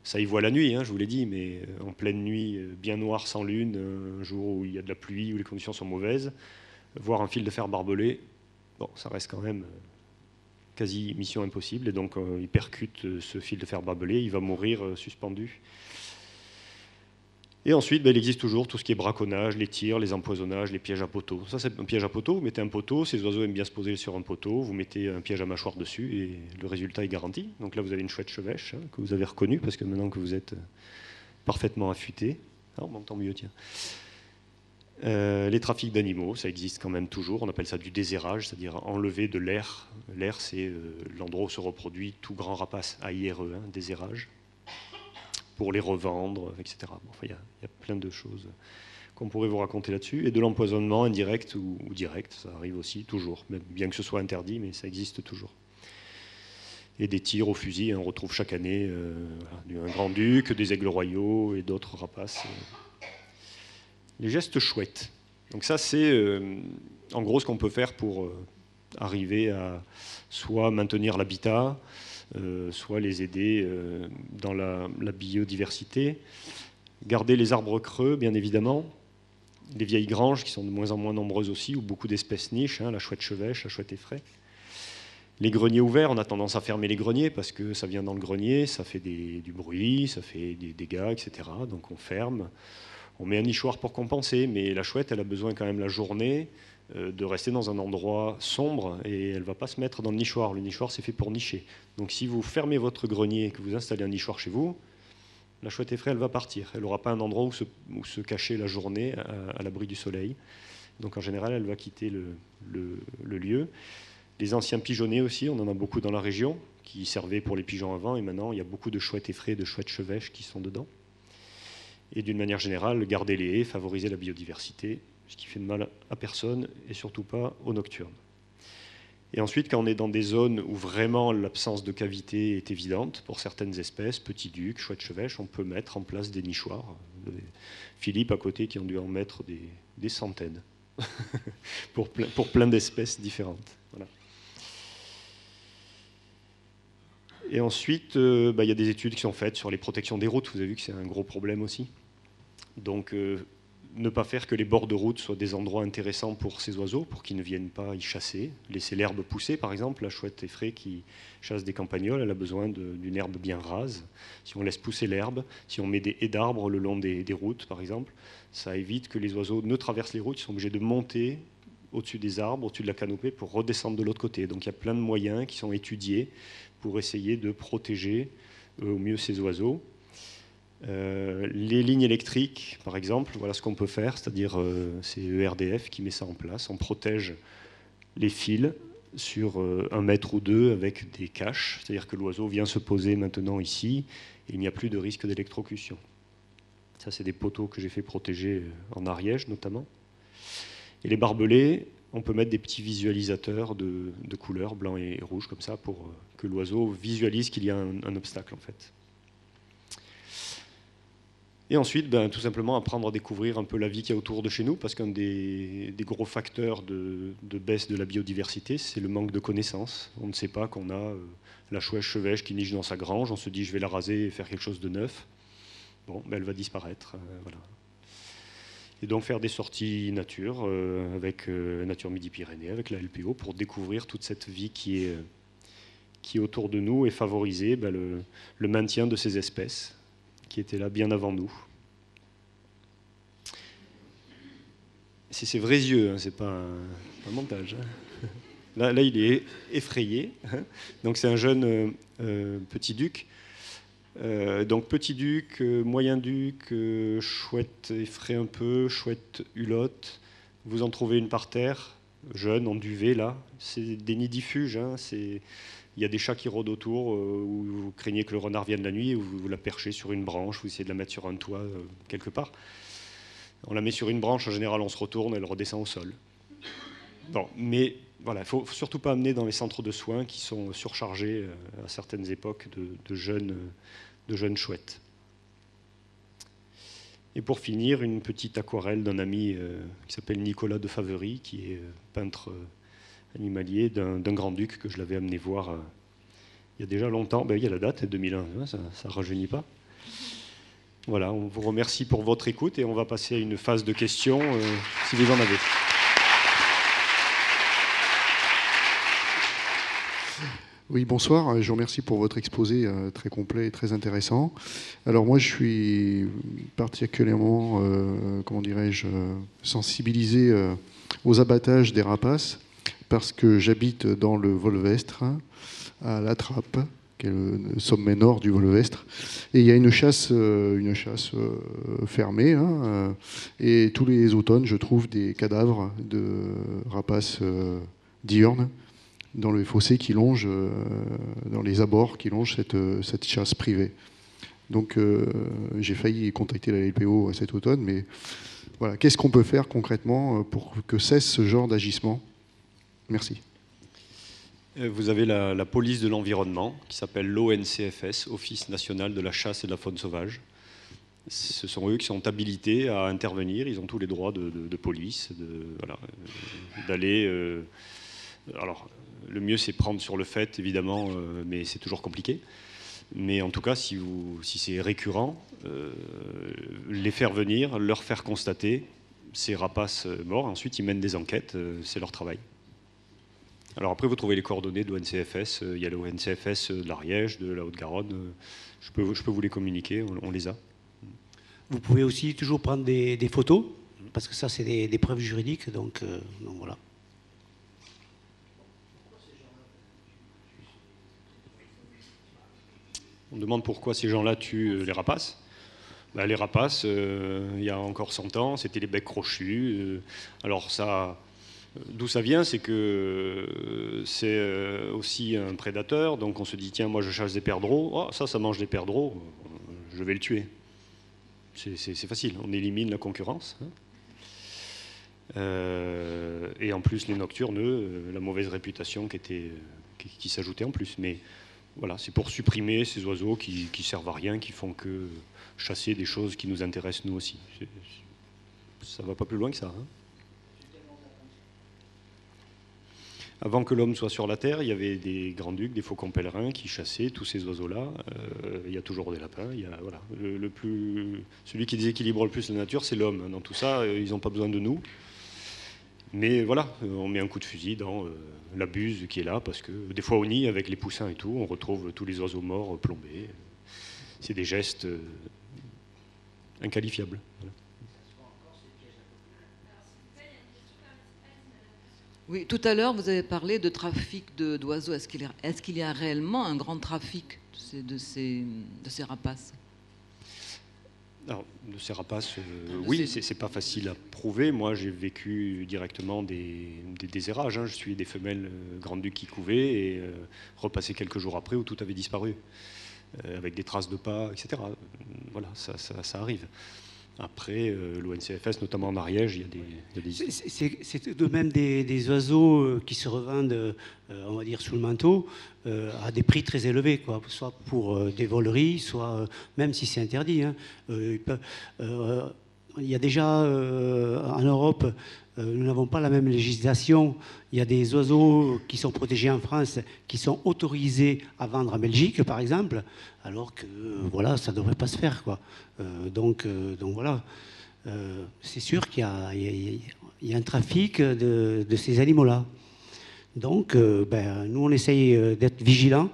ça y voit la nuit, hein, je vous l'ai dit, mais euh, en pleine nuit, euh, bien noir, sans lune, un jour où il y a de la pluie, où les conditions sont mauvaises, voir un fil de fer barbelé, bon, ça reste quand même quasi mission impossible. Et donc il percute ce fil de fer barbelé, il va mourir suspendu et ensuite, ben, il existe toujours tout ce qui est braconnage, les tirs, les empoisonnages, les pièges à poteau. Ça, c'est un piège à poteau. Vous mettez un poteau, ces oiseaux aiment bien se poser sur un poteau. Vous mettez un piège à mâchoire dessus et le résultat est garanti. Donc là, vous avez une chouette chevêche hein, que vous avez reconnue parce que maintenant que vous êtes euh, parfaitement affûté, ah, on m'entend mieux, tiens. Euh, les trafics d'animaux, ça existe quand même toujours. On appelle ça du déserrage, c'est-à-dire enlever de l'air. L'air, c'est euh, l'endroit où se reproduit tout grand rapace, AIRE, hein, déserrage pour les revendre, etc. il, y a, plein de choses qu'on pourrait vous raconter là-dessus. Et de l'empoisonnement indirect ou, direct, ça arrive aussi toujours, bien que ce soit interdit, mais ça existe toujours. Et des tirs au fusil, on retrouve chaque année euh, un grand-duc, des aigles royaux et d'autres rapaces. Les gestes chouettes. Donc ça, c'est euh, en gros ce qu'on peut faire pour euh, arriver à soit maintenir l'habitat, soit les aider euh, dans la, biodiversité. Garder les arbres creux, bien évidemment. Les vieilles granges, qui sont de moins en moins nombreuses aussi, où beaucoup d'espèces nichent, hein, la chouette chevêche, la chouette effraie. Les greniers ouverts, on a tendance à fermer les greniers parce que ça vient dans le grenier, ça fait du bruit, ça fait des dégâts, etc. Donc on ferme. On met un nichoir pour compenser, mais la chouette, elle a besoin quand même la journée euh, de rester dans un endroit sombre et elle ne va pas se mettre dans le nichoir. Le nichoir, c'est fait pour nicher. Donc si vous fermez votre grenier et que vous installez un nichoir chez vous, la chouette effraie, elle va partir. Elle n'aura pas un endroit où se, cacher la journée à, l'abri du soleil. Donc en général, elle va quitter le, lieu. Les anciens pigeonnets aussi, on en a beaucoup dans la région, qui servaient pour les pigeons avant, et maintenant il y a beaucoup de chouettes effraies, de chouettes chevêches qui sont dedans. Et d'une manière générale, garder les haies, favoriser la biodiversité, ce qui fait de mal à personne et surtout pas aux nocturnes. Et ensuite, quand on est dans des zones où vraiment l'absence de cavité est évidente, pour certaines espèces, petit duc, chouette chevêche, on peut mettre en place des nichoirs. Philippe à côté qui ont dû en mettre des, centaines pour, plein, pour plein d'espèces différentes. Et ensuite, euh, bah, il y a des études qui sont faites sur les protections des routes. Vous avez vu que c'est un gros problème aussi. Donc, euh, ne pas faire que les bords de route soient des endroits intéressants pour ces oiseaux, pour qu'ils ne viennent pas y chasser. Laisser l'herbe pousser, par exemple. La chouette effraie qui chasse des campagnols, elle a besoin d'une herbe bien rase. Si on laisse pousser l'herbe, si on met des haies d'arbres le long des, routes, par exemple, ça évite que les oiseaux ne traversent les routes. Ils sont obligés de monter au-dessus des arbres, au-dessus de la canopée, pour redescendre de l'autre côté. Donc il y a plein de moyens qui sont étudiés pour essayer de protéger euh, au mieux ces oiseaux. Euh, les lignes électriques, par exemple, voilà ce qu'on peut faire, c'est-à-dire euh, c'est ERDF qui met ça en place. On protège les fils sur euh, un mètre ou deux avec des caches, c'est-à-dire que l'oiseau vient se poser maintenant ici et il n'y a plus de risque d'électrocution. Ça, c'est des poteaux que j'ai fait protéger en Ariège notamment. Et les barbelés, on peut mettre des petits visualisateurs de, couleurs blanc et rouge comme ça pour que l'oiseau visualise qu'il y a un obstacle en fait. Et ensuite, ben, tout simplement apprendre à découvrir un peu la vie qui y a autour de chez nous, parce qu'un des, gros facteurs de, baisse de la biodiversité, c'est le manque de connaissances. On ne sait pas qu'on a euh, la chouette chevêche qui niche dans sa grange, on se dit je vais la raser et faire quelque chose de neuf. Bon, ben, elle va disparaître. Euh, voilà. Et donc faire des sorties nature, euh, avec Nature Midi-Pyrénées, avec la LPO, pour découvrir toute cette vie qui est, qui autour de nous et favoriser ben, le maintien de ces espèces qui était là bien avant nous. C'est ses vrais yeux, hein, c'est pas un, montage. Hein. Là, il est effrayé. Hein. Donc c'est un jeune euh, euh, petit duc. Euh, donc petit duc, moyen duc, chouette effrayé un peu, chouette hulotte, Vous en trouvez une par terre, jeune, en duvet, là. C'est des nidifuges. Hein, il y a des chats qui rôdent autour, euh, où vous craignez que le renard vienne la nuit, ou vous, la perchez sur une branche, vous essayez de la mettre sur un toit, euh, quelque part. On la met sur une branche, en général, on se retourne, elle redescend au sol. Bon, mais voilà, il ne faut surtout pas amener dans les centres de soins qui sont surchargés euh, à certaines époques de, jeunes, de jeunes chouettes. Et pour finir, une petite aquarelle d'un ami euh, qui s'appelle Nicolas de Favery, qui est peintre animalier d'un grand-duc que je l'avais amené voir il y a déjà longtemps. Ben, il y a la date, 2001, hein, ça ne rajeunit pas. Voilà, on vous remercie pour votre écoute et on va passer à une phase de questions si vous en avez. Oui, bonsoir. Je vous remercie pour votre exposé euh, très complet et très intéressant. Alors moi, je suis particulièrement, euh, comment dirais-je, sensibilisé euh, aux abattages des rapaces parce que j'habite dans le Volvestre, à La Trappe, qui est le sommet nord du Volvestre. Et il y a une chasse, une chasse fermée. Hein, et tous les automnes, je trouve des cadavres de rapaces diurnes dans le fossé qui longe, euh, dans les abords qui longent cette, euh, cette chasse privée. Donc euh, j'ai failli contacter la LPO cet automne, mais voilà, qu'est-ce qu'on peut faire concrètement pour que cesse ce genre d'agissement? Merci. Vous avez la, police de l'environnement qui s'appelle l'ONCFS, Office national de la chasse et de la faune sauvage. Ce sont eux qui sont habilités à intervenir. Ils ont tous les droits de, police, d'aller. Voilà, alors, le mieux, c'est prendre sur le fait, évidemment, euh, mais c'est toujours compliqué. Mais en tout cas, si, c'est récurrent, euh, les faire venir, leur faire constater ces rapaces morts, ensuite ils mènent des enquêtes, euh, c'est leur travail. Alors après, vous trouvez les coordonnées de l'ONCFS, il y a l'ONCFS de l'Ariège, de la Haute-Garonne, je peux, je peux vous les communiquer, on, les a. Vous pouvez aussi toujours prendre des, photos, parce que ça c'est des, preuves juridiques, donc voilà. On demande pourquoi ces gens-là tuent euh, les rapaces. Bah, les rapaces, euh, il y a encore 100 ans, c'était les becs crochus. Euh. alors ça, d'où ça vient, c'est que c'est aussi un prédateur. Donc on se dit, tiens, moi je chasse des perdreaux. Oh, ça, ça mange des perdreaux. Je vais le tuer. C'est facile. On élimine la concurrence. Hein. et en plus, les nocturnes, la mauvaise réputation qui, qui s'ajoutait en plus. Mais voilà, c'est pour supprimer ces oiseaux qui, qui servent à rien, qui font que chasser des choses qui nous intéressent nous aussi. Ça va pas plus loin que ça. Hein. Avant que l'homme soit sur la terre, il y avait des grands-ducs, des faucons pèlerins qui chassaient tous ces oiseaux-là. Euh, il y a toujours des lapins. Il y a, voilà, le, plus, celui qui déséquilibre le plus la nature, c'est l'homme. Dans tout ça, euh, ils n'ont pas besoin de nous. Mais voilà, euh, on met un coup de fusil dans euh, la buse qui est là, parce que des fois au nid, avec les poussins et tout, on retrouve tous les oiseaux morts plombés. C'est des gestes inqualifiables. Oui, tout à l'heure, vous avez parlé de trafic d'oiseaux. Est-ce qu'il y, y, a réellement un grand trafic de ces, de ces rapaces? Alors, de ces rapaces, euh, oui, c'est pas facile à prouver. Moi, j'ai vécu directement des, des déserrages. Hein. Je suis des femelles euh, grandes qui couvaient et euh, repassé quelques jours après où tout avait disparu, avec des traces de pas, etc. Voilà, ça, ça arrive. Après, euh, l'ONCFS, notamment en Ariège, il y a des. C'est de même des, oiseaux euh, qui se revendent, euh, on va dire, sous le manteau, à des prix très élevés, quoi, soit pour des voleries, soit même si c'est interdit. Hein, il y a déjà en Europe euh, nous n'avons pas la même législation. Il y a des oiseaux qui sont protégés en France, qui sont autorisés à vendre en Belgique, par exemple, alors que voilà, ça ne devrait pas se faire. Quoi. Euh, donc, euh, donc voilà, c'est sûr qu'il y, a un trafic de, ces animaux-là. Donc, ben, nous, on essaye d'être vigilants.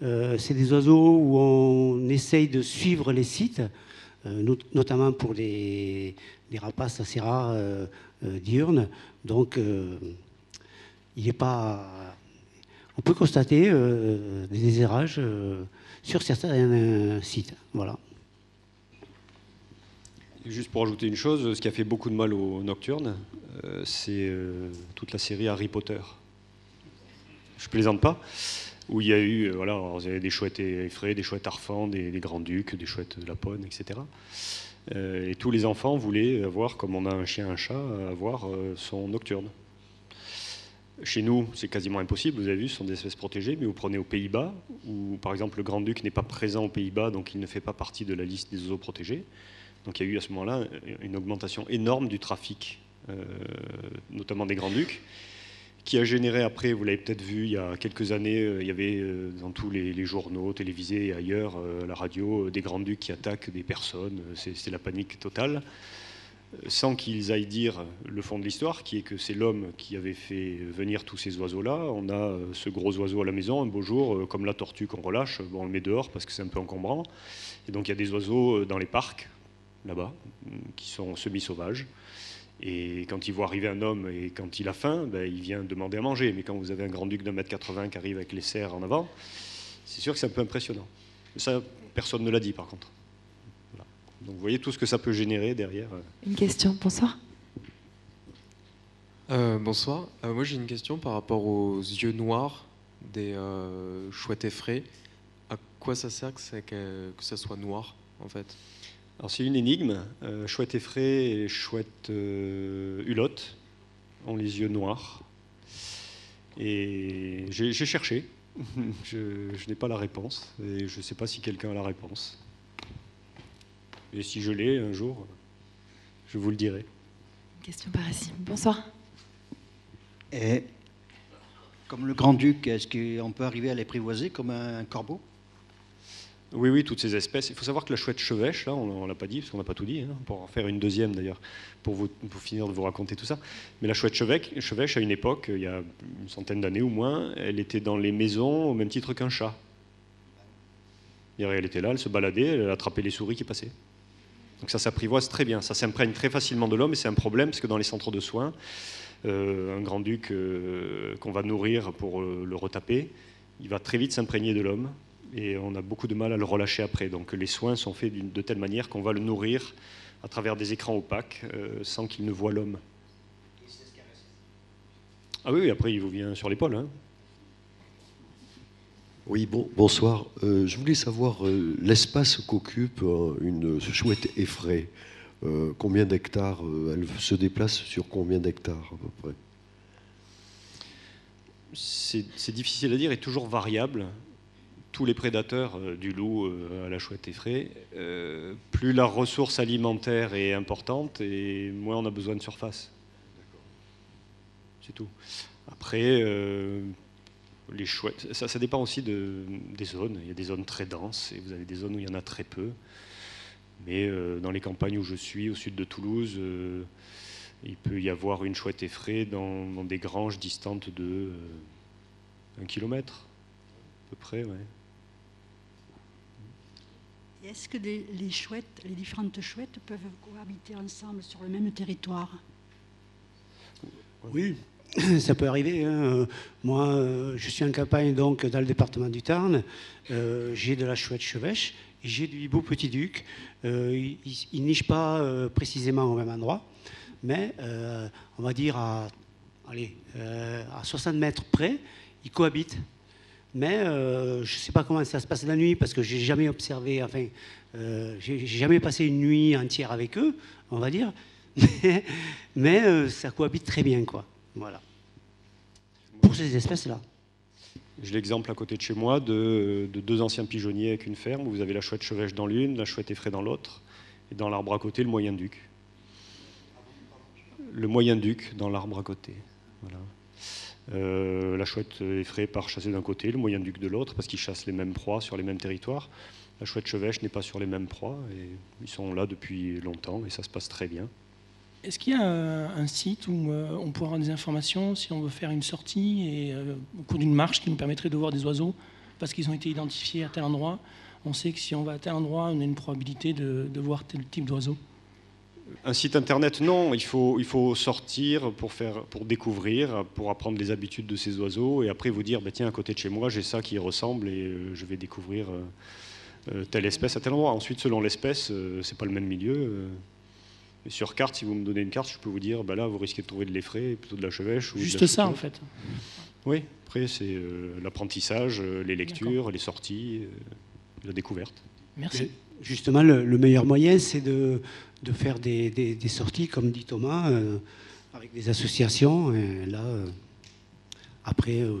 c'est des oiseaux où on essaye de suivre les sites, notamment pour les, rapaces assez rares euh, diurne. Donc, euh, il n'est pas. On peut constater euh, des déserrages sur certains sites. Voilà. Juste pour ajouter une chose, ce qui a fait beaucoup de mal aux nocturnes, euh, c'est euh, toute la série Harry Potter. Je plaisante pas. Où il y a eu, euh, voilà, des chouettes effraies, des chouettes arfans, des, grands-ducs, des chouettes lapones, etc. et tous les enfants voulaient avoir, comme on a un chien, un chat, avoir son nocturne. Chez nous, c'est quasiment impossible, vous avez vu, ce sont des espèces protégées, mais vous prenez aux Pays-Bas, où par exemple le grand-duc n'est pas présent aux Pays-Bas, donc il ne fait pas partie de la liste des oiseaux protégés. Donc il y a eu à ce moment-là une augmentation énorme du trafic, euh, notamment des Grands-Ducs, qui a généré après, vous l'avez peut-être vu, il y a quelques années, euh, il y avait euh, dans tous les, journaux télévisés et ailleurs, la radio, des Grands-Ducs qui attaquent des personnes, c'est la panique totale sans qu'ils aillent dire le fond de l'histoire, qui est que c'est l'homme qui avait fait venir tous ces oiseaux-là. On a ce gros oiseau à la maison, un beau jour, comme la tortue qu'on relâche, on le met dehors parce que c'est un peu encombrant. Et donc il y a des oiseaux dans les parcs, là-bas, qui sont semi-sauvages. Et quand il voit arriver un homme et quand il a faim, ben, il vient demander à manger. Mais quand vous avez un grand-duc d'un mètre 80 qui arrive avec les serres en avant, c'est sûr que c'est un peu impressionnant. Ça, personne ne l'a dit par contre. Donc vous voyez tout ce que ça peut générer derrière. Euh. Une question, bonsoir. Euh, bonsoir. Euh, moi j'ai une question par rapport aux yeux noirs des chouettes effraies. À quoi ça sert que, que, que ça soit noir en fait? Alors c'est une énigme. Euh, chouette effraie et chouette euh, hulotte ont les yeux noirs. Et j'ai cherché. je, n'ai pas la réponse. Et je ne sais pas si quelqu'un a la réponse. Et si je l'ai un jour, je vous le dirai. question par ici. Bonsoir. Et comme le grand-duc, est-ce qu'on peut arriver à les prévoiser comme un corbeau? Oui, oui, toutes ces espèces. Il faut savoir que la chouette chevêche, là, on ne l'a pas dit, parce qu'on n'a pas tout dit, hein, pour en faire une deuxième d'ailleurs, pour, finir de vous raconter tout ça. Mais la chouette chevêche, à une époque, il y a une centaine d'années ou moins, elle était dans les maisons au même titre qu'un chat. Elle était là, elle se baladait, elle attrapait les souris qui passaient. Donc ça s'apprivoise très bien, ça s'imprègne très facilement de l'homme et c'est un problème parce que dans les centres de soins, euh, un grand-duc euh, qu'on va nourrir pour euh, le retaper, il va très vite s'imprégner de l'homme et on a beaucoup de mal à le relâcher après. Donc les soins sont faits de telle manière qu'on va le nourrir à travers des écrans opaques euh, sans qu'il ne voit l'homme. Ah oui, après il vous vient sur l'épaule. Hein. Oui, bon, bonsoir. Euh, je voulais savoir euh, l'espace qu'occupe une chouette effraie. combien d'hectares Elle se déplace sur combien d'hectares à peu près? C'est difficile à dire et toujours variable tous les prédateurs, euh, du loup euh, à la chouette effraie, euh, plus la ressource alimentaire est importante et moins on a besoin de surface. C'est tout. Après, les chouettes, ça, dépend aussi de, des zones. Il y a des zones très denses et vous avez des zones où il y en a très peu. Mais dans les campagnes où je suis, au sud de Toulouse, il peut y avoir une chouette effraie dans, dans des granges distantes de un kilomètre, à peu près. Est-ce que les, différentes chouettes peuvent cohabiter ensemble sur le même territoire? Oui, ça peut arriver. Hein. Moi, euh, je suis en campagne donc dans le département du Tarn. Euh, j'ai de la chouette chevêche et j'ai du hibou petit duc. Euh, ils nichent pas précisément au même endroit, mais on va dire à, allez, à 60 mètres près, ils cohabitent. Mais euh, je ne sais pas comment ça se passe la nuit parce que j'ai jamais observé, enfin, euh, j'ai jamais passé une nuit entière avec eux, on va dire. Mais, euh, ça cohabite très bien, quoi. Voilà. Pour ces espèces-là. J'ai l'exemple à côté de chez moi de, deux anciens pigeonniers avec une ferme où vous avez la chouette chevêche dans l'une, la chouette effraie dans l'autre, et dans l'arbre à côté, le moyen duc. Le moyen duc dans l'arbre à côté. Voilà. Euh, la chouette effraie par chasser d'un côté, le moyen duc de l'autre, parce qu'ils chassent les mêmes proies sur les mêmes territoires. La chouette chevêche n'est pas sur les mêmes proies, et ils sont là depuis longtemps, et ça se passe très bien. Est-ce qu'il y a un, site où euh, on pourra avoir des informations si on veut faire une sortie et euh, au cours d'une marche qui nous permettrait de voir des oiseaux? Parce qu'ils ont été identifiés à tel endroit On sait que si on va à tel endroit, on a une probabilité de, de voir tel type d'oiseau un site internet, non. Il faut, il faut sortir pour, faire, pour découvrir, pour apprendre les habitudes de ces oiseaux et après vous dire bah, tiens, à côté de chez moi, j'ai ça qui ressemble et euh, je vais découvrir euh, euh, telle espèce à tel endroit. Ensuite, selon l'espèce, c'est pas le même milieu. sur carte, si vous me donnez une carte, je peux vous dire, bah là, vous risquez de trouver de l'effraie, plutôt de la chevêche. Ou Juste ça, en fait. Oui, après, c'est euh, l'apprentissage, euh, les lectures, les sorties, euh, la découverte. Merci. Justement, le, le meilleur moyen, c'est de, de faire des, sorties, comme dit Thomas, euh, avec des associations. Et là, euh, après, euh,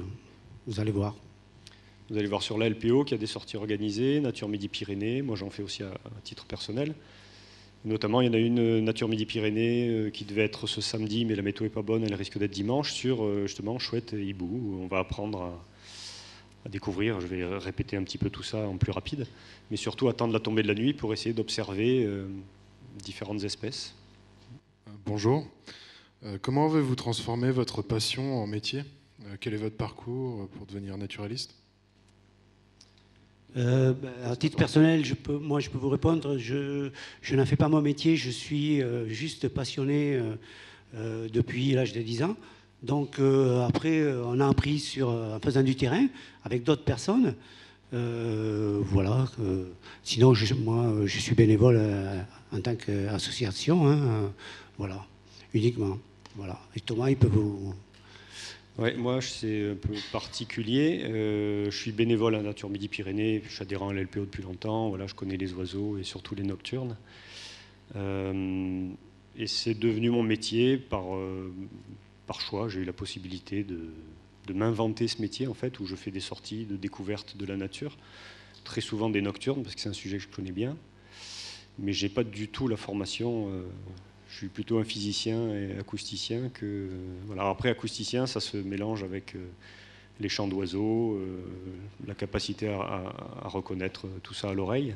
vous allez voir. Vous allez voir sur la LPO qu'il y a des sorties organisées, Nature Midi-Pyrénées, moi j'en fais aussi à, titre personnel. Notamment, il y en a une Nature Midi-Pyrénées qui devait être ce samedi, mais la météo n'est pas bonne, elle risque d'être dimanche, sur justement Chouette et Hibou, où on va apprendre à, à découvrir, je vais répéter un petit peu tout ça en plus rapide, mais surtout attendre la tombée de la nuit pour essayer d'observer différentes espèces. Bonjour. Euh, comment avez-vous transformé votre passion en métier? Euh, Quel est votre parcours euh, pour devenir naturaliste? Euh, ben, à titre personnel, je peux, moi, je peux vous répondre. Je, je n'en fais pas mon métier. Je suis euh, juste passionné euh, euh, depuis l'âge de 10 ans. Donc, euh, après, on a appris sur, en faisant du terrain avec d'autres personnes. Euh, voilà. sinon, je, moi, je suis bénévole en tant qu'association. hein, euh, voilà. Uniquement. Voilà. Et Thomas, il peut vous. Ouais, moi, c'est un peu particulier. Euh, je suis bénévole à Nature Midi-Pyrénées, je suis adhérent à l'LPO depuis longtemps. Voilà, je connais les oiseaux et surtout les nocturnes. Euh, et c'est devenu mon métier par, par choix. J'ai eu la possibilité de, de m'inventer ce métier, en fait, où je fais des sorties de découverte de la nature, très souvent des nocturnes, parce que c'est un sujet que je connais bien. Mais j'ai pas du tout la formation. euh, je suis plutôt un physicien et acousticien que euh, voilà. Après acousticien, ça se mélange avec euh, les chants d'oiseaux, la capacité à, reconnaître tout ça à l'oreille.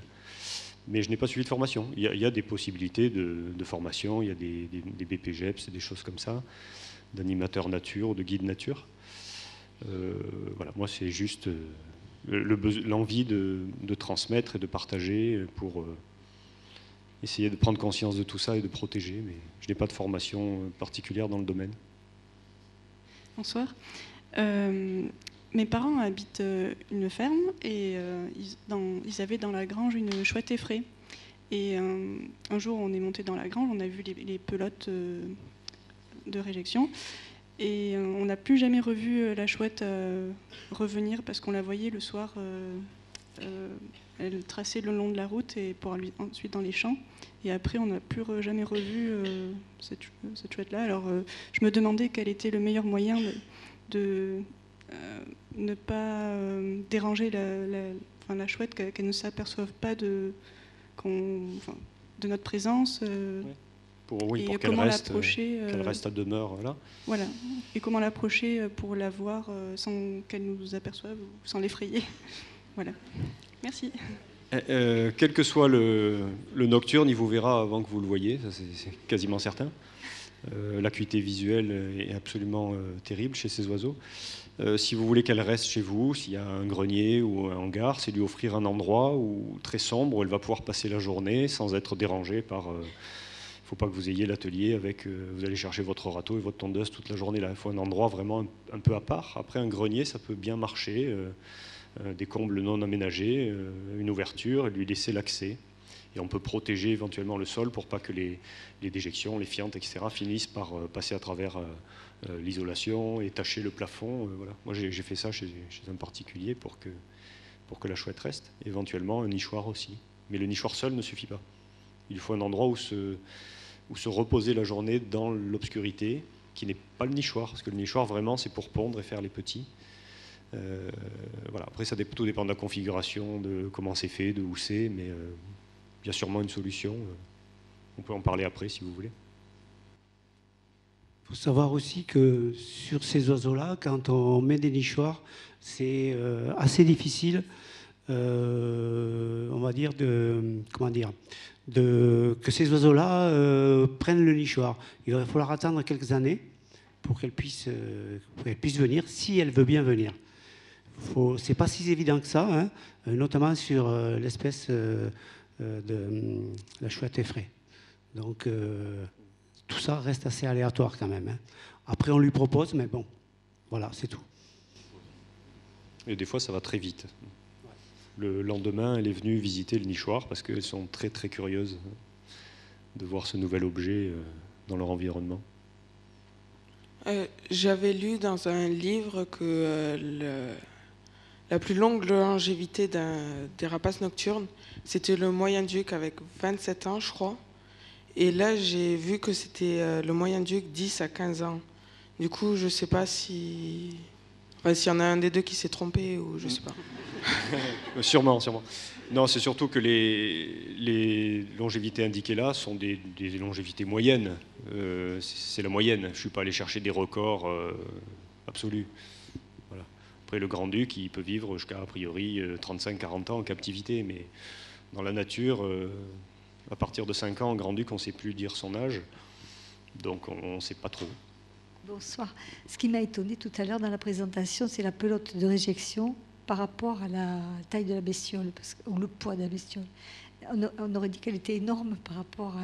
Mais je n'ai pas suivi de formation. Il y a, des possibilités de, formation, il y a des, des, des BPGEPS, des choses comme ça, d'animateurs nature, de guides nature. Voilà, moi c'est juste l'envie de, transmettre et de partager pour essayer de prendre conscience de tout ça et de protéger, mais je n'ai pas de formation euh, particulière dans le domaine. Bonsoir. Euh, mes parents habitent euh, une ferme et ils, avaient dans la grange une chouette effraie. Et un jour, on est monté dans la grange, on a vu les, pelotes de réjection. Et on n'a plus jamais revu la chouette revenir parce qu'on la voyait le soir. Euh, euh, elle traçait le long de la route et pour aller ensuite dans les champs. Et après, on n'a plus re- jamais revu euh, cette, chou- cette chouette-là. Alors, euh, je me demandais quel était le meilleur moyen de, de, euh, ne pas euh, déranger la, la- enfin, la chouette, qu'elle ne s'aperçoive pas de, qu'on- enfin, de notre présence. euh, Pour, oui, et pour qu'elle reste, euh, euh, reste à demeure là. Voilà. Et comment l'approcher euh, pour la voir euh, sans qu'elle nous aperçoive ou sans l'effrayer. voilà. Merci. Euh, euh, quel que soit le, nocturne, il vous verra avant que vous le voyez, c'est quasiment certain. Euh, L'acuité visuelle est absolument terrible chez ces oiseaux. Si vous voulez qu'elle reste chez vous, s'il y a un grenier ou un hangar, c'est lui offrir un endroit où, très sombre où elle va pouvoir passer la journée sans être dérangée par. Il ne faut pas que vous ayez l'atelier avec. vous allez chercher votre râteau et votre tondeuse toute la journée là. Il faut un endroit vraiment un peu à part. Après, un grenier, ça peut bien marcher. Euh, des combles non aménagés, euh, une ouverture et lui laisser l'accès. Et on peut protéger éventuellement le sol pour pas que les, déjections, les fientes, etc. finissent par euh, passer à travers l'isolation et tacher le plafond. voilà. Moi, j'ai fait ça chez, chez un particulier pour que, pour que la chouette reste. Éventuellement, un nichoir aussi. Mais le nichoir seul ne suffit pas. Il faut un endroit où se, où se reposer la journée dans l'obscurité, qui n'est pas le nichoir. Parce que le nichoir, vraiment, c'est pour pondre et faire les petits. Euh, voilà. Après, ça dépend de la configuration, de comment c'est fait, de où c'est, mais euh, il y a sûrement une solution. euh. On peut en parler après si vous voulez. Il faut savoir aussi que sur ces oiseaux-là, quand on met des nichoirs, c'est assez difficile, on va dire, de, comment dire, de, que ces oiseaux-là prennent le nichoir. Il va falloir attendre quelques années pour qu'elle puisse, euh, pour qu'elle puisse venir, si elle veut bien venir. Faut- C'est pas si évident que ça, hein, euh, notamment sur euh, l'espèce euh, de la chouette effraie. Donc, euh, tout ça reste assez aléatoire quand même. hein. Après, on lui propose, mais bon, voilà, c'est tout. Et des fois, ça va très vite. Le lendemain, elle est venue visiter le nichoir parce qu'elles sont très très curieuses de voir ce nouvel objet dans leur environnement J'avais lu dans un livre que le, la plus longue longévité des rapaces nocturnes, c'était le Moyen-Duc avec 27 ans, je crois. Et là, j'ai vu que c'était le Moyen-Duc 10 à 15 ans. Du coup, je ne sais pas si. S'il y en a un des deux qui s'est trompé ou je ne sais pas. sûrement, sûrement. Non, c'est surtout que les, longévités indiquées là sont des, longévités moyennes. Euh, c'est la moyenne. Je ne suis pas allé chercher des records euh, absolus. Après, le grand-duc, il peut vivre jusqu'à, a priori, 35-40 euh, ans en captivité. Mais dans la nature, à partir de 5 ans, en grand-duc, on ne sait plus dire son âge. Donc, on ne sait pas trop. Bonsoir. Ce qui m'a étonné tout à l'heure dans la présentation, c'est la pelote de réjection par rapport à la taille de la bestiole, ou le poids de la bestiole. On, aurait dit qu'elle était énorme par rapport à.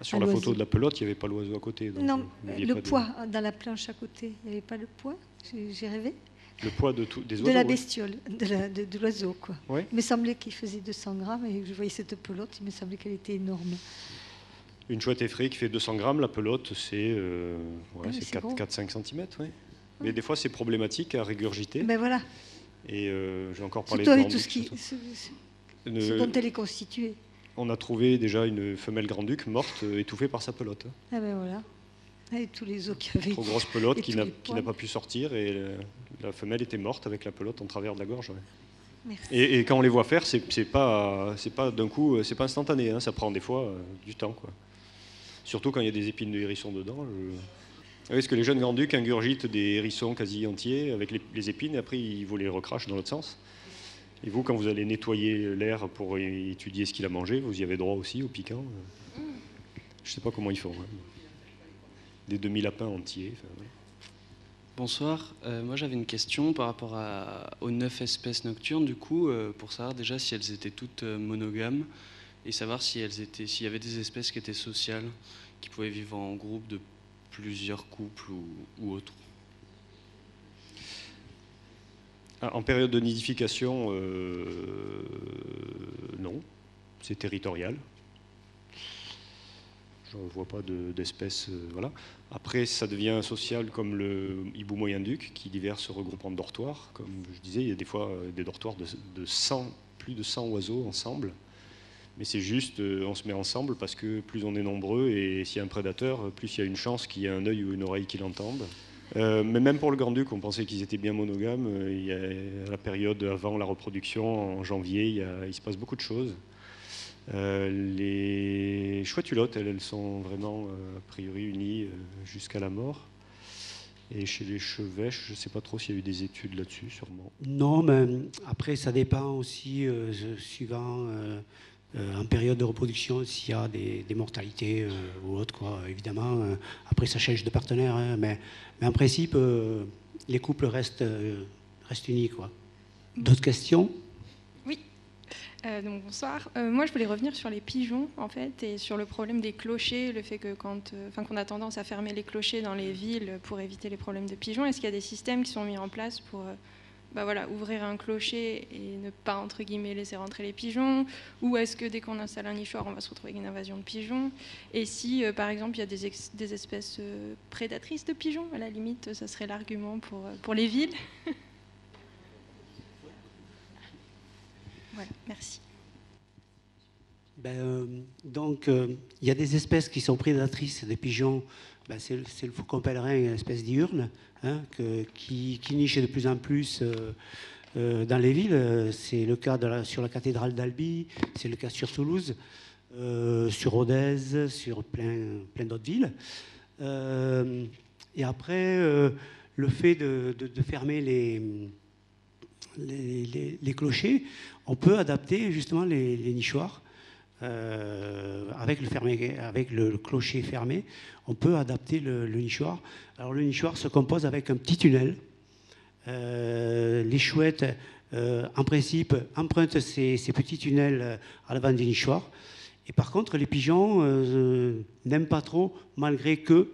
Ah, sur la photo de la pelote, il n'y avait pas l'oiseau à côté. non, le poids dans la planche à côté, il n'y avait pas le poids? J'ai rêvé Le poids de tout, des oiseaux De la bestiole, de l'oiseau, quoi. Il me semblait qu'il faisait 200 grammes et je voyais cette pelote, il me semblait qu'elle était énorme. Une chouette effraie qui fait 200 grammes, la pelote, c'est euh, 4-5 cm. Mais des fois, c'est problématique à régurgiter. Ben voilà. Et euh, j'ai encore parlé de avec tout ce, qui, ce, dont elle est constituée. On a trouvé déjà une femelle grand-duc morte, euh, étouffée par sa pelote. Ah ben voilà. Et tous les os qui avaient. Trop grosse pelote qui n'a pas pu sortir et la femelle était morte avec la pelote en travers de la gorge. Et, et, quand on les voit faire, c'est pas, c'est pas d'un coup, c'est pas instantané. Hein, ça prend des fois du temps, quoi. Surtout quand il y a des épines de hérisson dedans. Je... Est-ce que les jeunes grands-ducs ingurgitent des hérissons quasi entiers avec les, épines et après ils vous les recrachent dans l'autre sens Et vous, quand vous allez nettoyer l'air pour étudier ce qu'il a mangé, vous y avez droit aussi au piquant Je ne sais pas comment ils font. Hein. Des demi-lapins entiers. Bonsoir. Euh, moi, j'avais une question par rapport aux neuf espèces nocturnes, du coup, euh, pour savoir déjà si elles étaient toutes euh, monogames et savoir si elles étaient, s'il y avait des espèces qui étaient sociales, qui pouvaient vivre en groupe de plusieurs couples ou, autres. Ah, en période de nidification, non, c'est territorial. Je ne vois pas d'espèces. Euh, voilà. Après, ça devient social comme le hibou moyen-duc, qui divers se regroupe en dortoirs. Comme je disais, il y a des fois euh, des dortoirs de, de 100, plus de 100 oiseaux ensemble. Mais c'est juste, euh, on se met ensemble parce que plus on est nombreux et s'il y a un prédateur, plus il y a une chance qu'il y ait un œil ou une oreille qui l'entende. Mais même pour le grand-duc, on pensait qu'ils étaient bien monogames. A la période avant la reproduction, en janvier, il, se passe beaucoup de choses. Les chouettes elles, elles, sont vraiment a priori unies jusqu'à la mort. Et chez les chevêches, je ne sais pas trop s'il y a eu des études là-dessus, sûrement. Non, mais après, ça dépend aussi, suivant euh, en période de reproduction s'il y a des, mortalités euh, ou autre, évidemment. Euh, après, ça change de partenaire, hein, mais, en principe, les couples restent, restent unis. Quoi. D'autres questions? Donc bonsoir. moi, je voulais revenir sur les pigeons, en fait, et sur le problème des clochers, le fait que quand, enfin, qu'on a tendance à fermer les clochers dans les villes pour éviter les problèmes de pigeons. Est-ce qu'il y a des systèmes qui sont mis en place pour bah voilà, ouvrir un clocher et ne pas entre guillemets laisser rentrer les pigeons? Ou est-ce que dès qu'on installe un nichoir, on va se retrouver avec une invasion de pigeons? Et si, euh, par exemple, il y a des, des, espèces euh, prédatrices de pigeons, à la limite, ça serait l'argument pour, euh, pour les villes? voilà, merci. Ben, donc, il y a des espèces qui sont prédatrices des pigeons ben, c'est le faucon pèlerin, une espèce diurne, hein, qui, niche de plus en plus euh, euh, dans les villes. C'est le cas sur la cathédrale d'Albi, c'est le cas sur Toulouse, euh, sur Rodez, sur plein d'autres villes. et après, le fait de, fermer les, les, clochers, on peut adapter justement les, nichoirs euh, avec, le fermé, avec le, clocher fermé, on peut adapter le, nichoir. Alors le nichoir se compose avec un petit tunnel. Euh, les chouettes, euh, en principe, empruntent ces, petits tunnels à l'avant du nichoir. Et par contre, les pigeons n'aiment pas trop, malgré que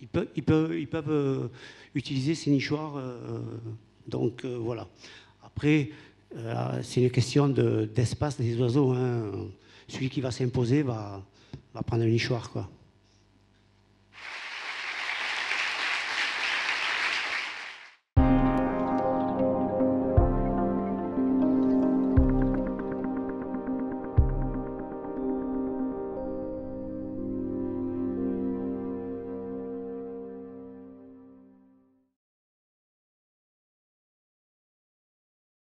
ils peuvent, ils peuvent, utiliser ces nichoirs. donc voilà. Après, c'est une question d'espace des oiseaux. Hein celui qui va s'imposer va, prendre un nichoir.